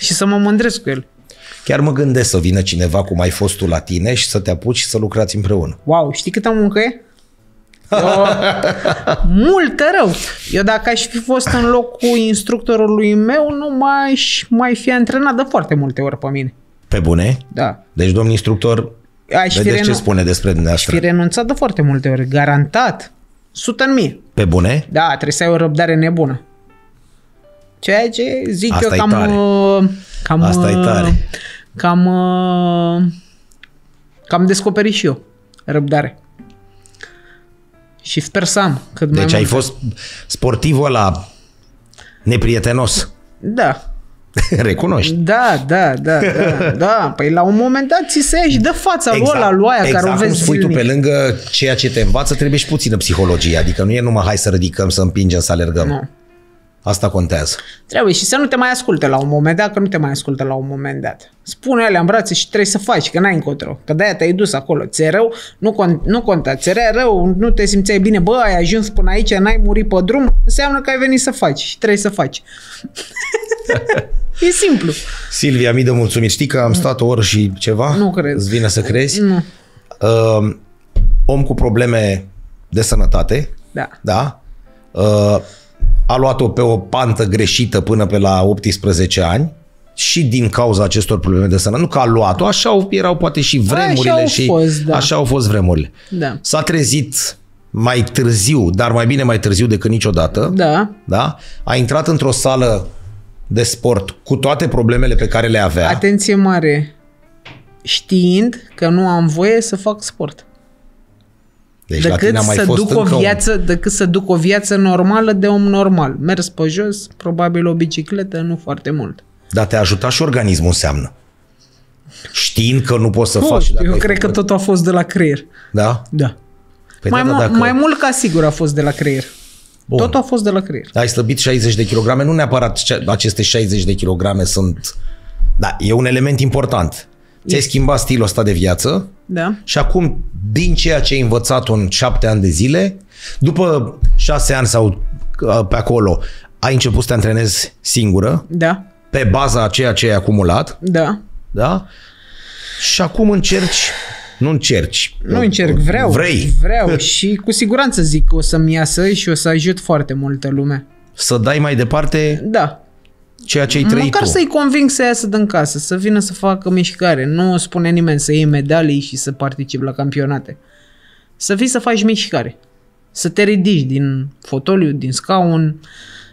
Și să mă mândresc cu el. Chiar mă gândesc să vină cineva cum ai fost tu la tine și să te apuci și să lucrați împreună. Wow, știi câtă muncă e? Eu, multă rău. Eu dacă aș fi fost în locul instructorului meu, nu mai mai fi antrenat de foarte multe ori pe mine. Pe bune? Da. Deci, domn instructor, Aș fi, vedeți ce renu- spune despre aș dumneavoastră. fi renunțat de foarte multe ori, garantat. Sută în mie. Pe bune? Da, trebuie să ai o răbdare nebună. Ceea ce zic Asta e eu cam... tare. uh, cam Asta e uh, tare. Cam... uh, Cam descoperit și eu răbdare. Și sper să am cât mai Deci ai mult. fost sportivul ăla neprietenos. Da. [laughs] Recunoști. Da, da, da, da, [laughs] da. Păi la un moment dat ți se ieși de fața exact, lui ăla, lui aia exact care o cum vezi spui tu, zilnic. pe lângă ceea ce te învață, trebuie și puțină psihologie. Adică nu e numai hai să ridicăm, să împingem, să alergăm. Nu. Asta contează. Trebuie și să nu te mai asculte la un moment dat, că nu te mai ascultă la un moment dat. Spune alea în brațe și trebuie să faci, că n-ai încotro. Că de-aia te-ai dus acolo. Ți-e rău, nu, con- nu conta. Ți era rău, nu te simțeai bine, bă, ai ajuns până aici, n-ai murit pe drum, înseamnă că ai venit să faci și trebuie să faci. [laughs] e simplu. Silvia, mii de mulțumiri. Știi că am stat o oră și ceva? Nu cred. Îți vine să crezi? Nu. Uh, om cu probleme de sănătate, Da. da? Uh, a luat-o pe o pantă greșită până pe la 18 ani și din cauza acestor probleme de sănătate. Nu că a luat-o, așa au, erau poate și vremurile au și fost, da. așa au fost vremurile. Da. S-a trezit mai târziu, dar mai bine mai târziu decât niciodată. Da. Da? A intrat într-o sală de sport cu toate problemele pe care le avea. Atenție mare. Știind că nu am voie să fac sport. Deci la decât tine a mai să fost duc o încă un- viață, decât să duc o viață normală de om normal. Mers pe jos, probabil o bicicletă, nu foarte mult. Dar te-a ajutat și organismul înseamnă. Știind că nu poți să Nu faci. știu, dacă eu ai cred că făcut. totul a fost de la creier. Da? Da. Păi mai, da, da, mu- dacă mai mult ca sigur a fost de la creier. Bun. Totul a fost de la creier. ai slăbit 60 de kilograme, nu neapărat ce- aceste 60 de kilograme sunt... Da, e un element important. Ți-ai schimbat stilul ăsta de viață Da. și acum, din ceea ce ai învățat în șapte ani de zile, după șase ani sau uh, pe acolo, ai început să te antrenezi singură, Da. pe baza a ceea ce ai acumulat, Da. da? Și acum încerci, nu încerci. Nu încerc, vreau. Vrei Vreau [laughs] și cu siguranță zic că o să-mi iasă și o să ajut foarte multă lume. să dai mai departe Da. Ceea ce ai trăit Măcar tu. să-i conving să iasă din casă, să vină să facă mișcare. Nu spune nimeni să iei medalii și să participi la campionate. Să vii să faci mișcare. Să te ridici din fotoliu, din scaun,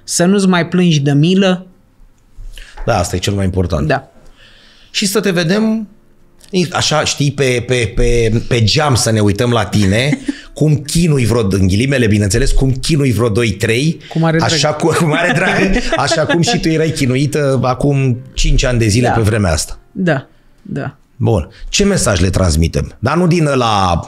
să nu-ți mai plângi de milă. Da, asta e cel mai important. Da. Și să te vedem așa, știi, pe, pe, pe, pe geam să ne uităm la tine, [laughs] cum chinui vreo, în ghilimele, bineînțeles, cum chinui vreo 2-3, Cu mare drag. așa, cu, cu mare drag, [laughs] așa cum și tu erai chinuită acum 5 ani de zile Da. pe vremea asta. Da. Da. Bun. Ce mesaj le transmitem? Dar nu din la,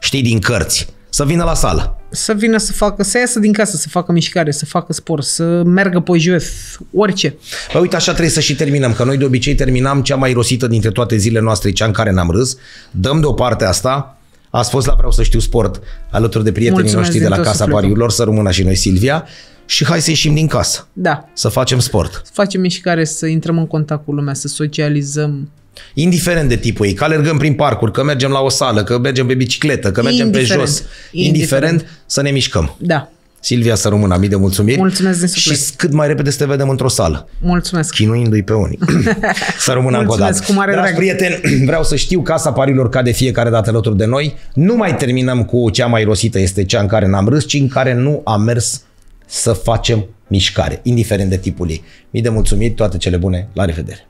știi, din cărți. Să vină la sală. Să vină să facă, să iasă din casă, să facă mișcare, să facă sport, să meargă pe jos, orice. Păi uite, așa trebuie să și terminăm, că noi de obicei terminam cea mai rosită dintre toate zilele noastre, cea în care ne-am râs. Dăm deoparte asta. Ați fost la Vreau să știu sport alături de prietenii Mulțumesc noștri de din la tot Casa sufletul. Pariurilor, să rămână și noi, Silvia. Și hai să ieșim din casă, Da. să facem sport. Să facem mișcare, să intrăm în contact cu lumea, să socializăm. Indiferent de tipul ei, că alergăm prin parcuri, că mergem la o sală, că mergem pe bicicletă, că mergem pe Indiferent. jos. Indiferent, Indiferent. să ne mișcăm. Da. Silvia, să rămână, mii de mulțumiri. Mulțumesc din Și suflet. cât mai repede să te vedem într-o sală. Mulțumesc. chinuindu-i pe unii. [laughs] să rămână încă o dată. Mulțumesc, cu mare Dragi drag. prieteni, [clears throat] vreau să știu Casa Parilor ca de fiecare dată alături de noi. Nu mai terminăm cu cea mai rosită, este cea în care n-am râs, ci în care nu am mers să facem mișcare, indiferent de tipul ei. Mii de mulțumiri, toate cele bune, la revedere!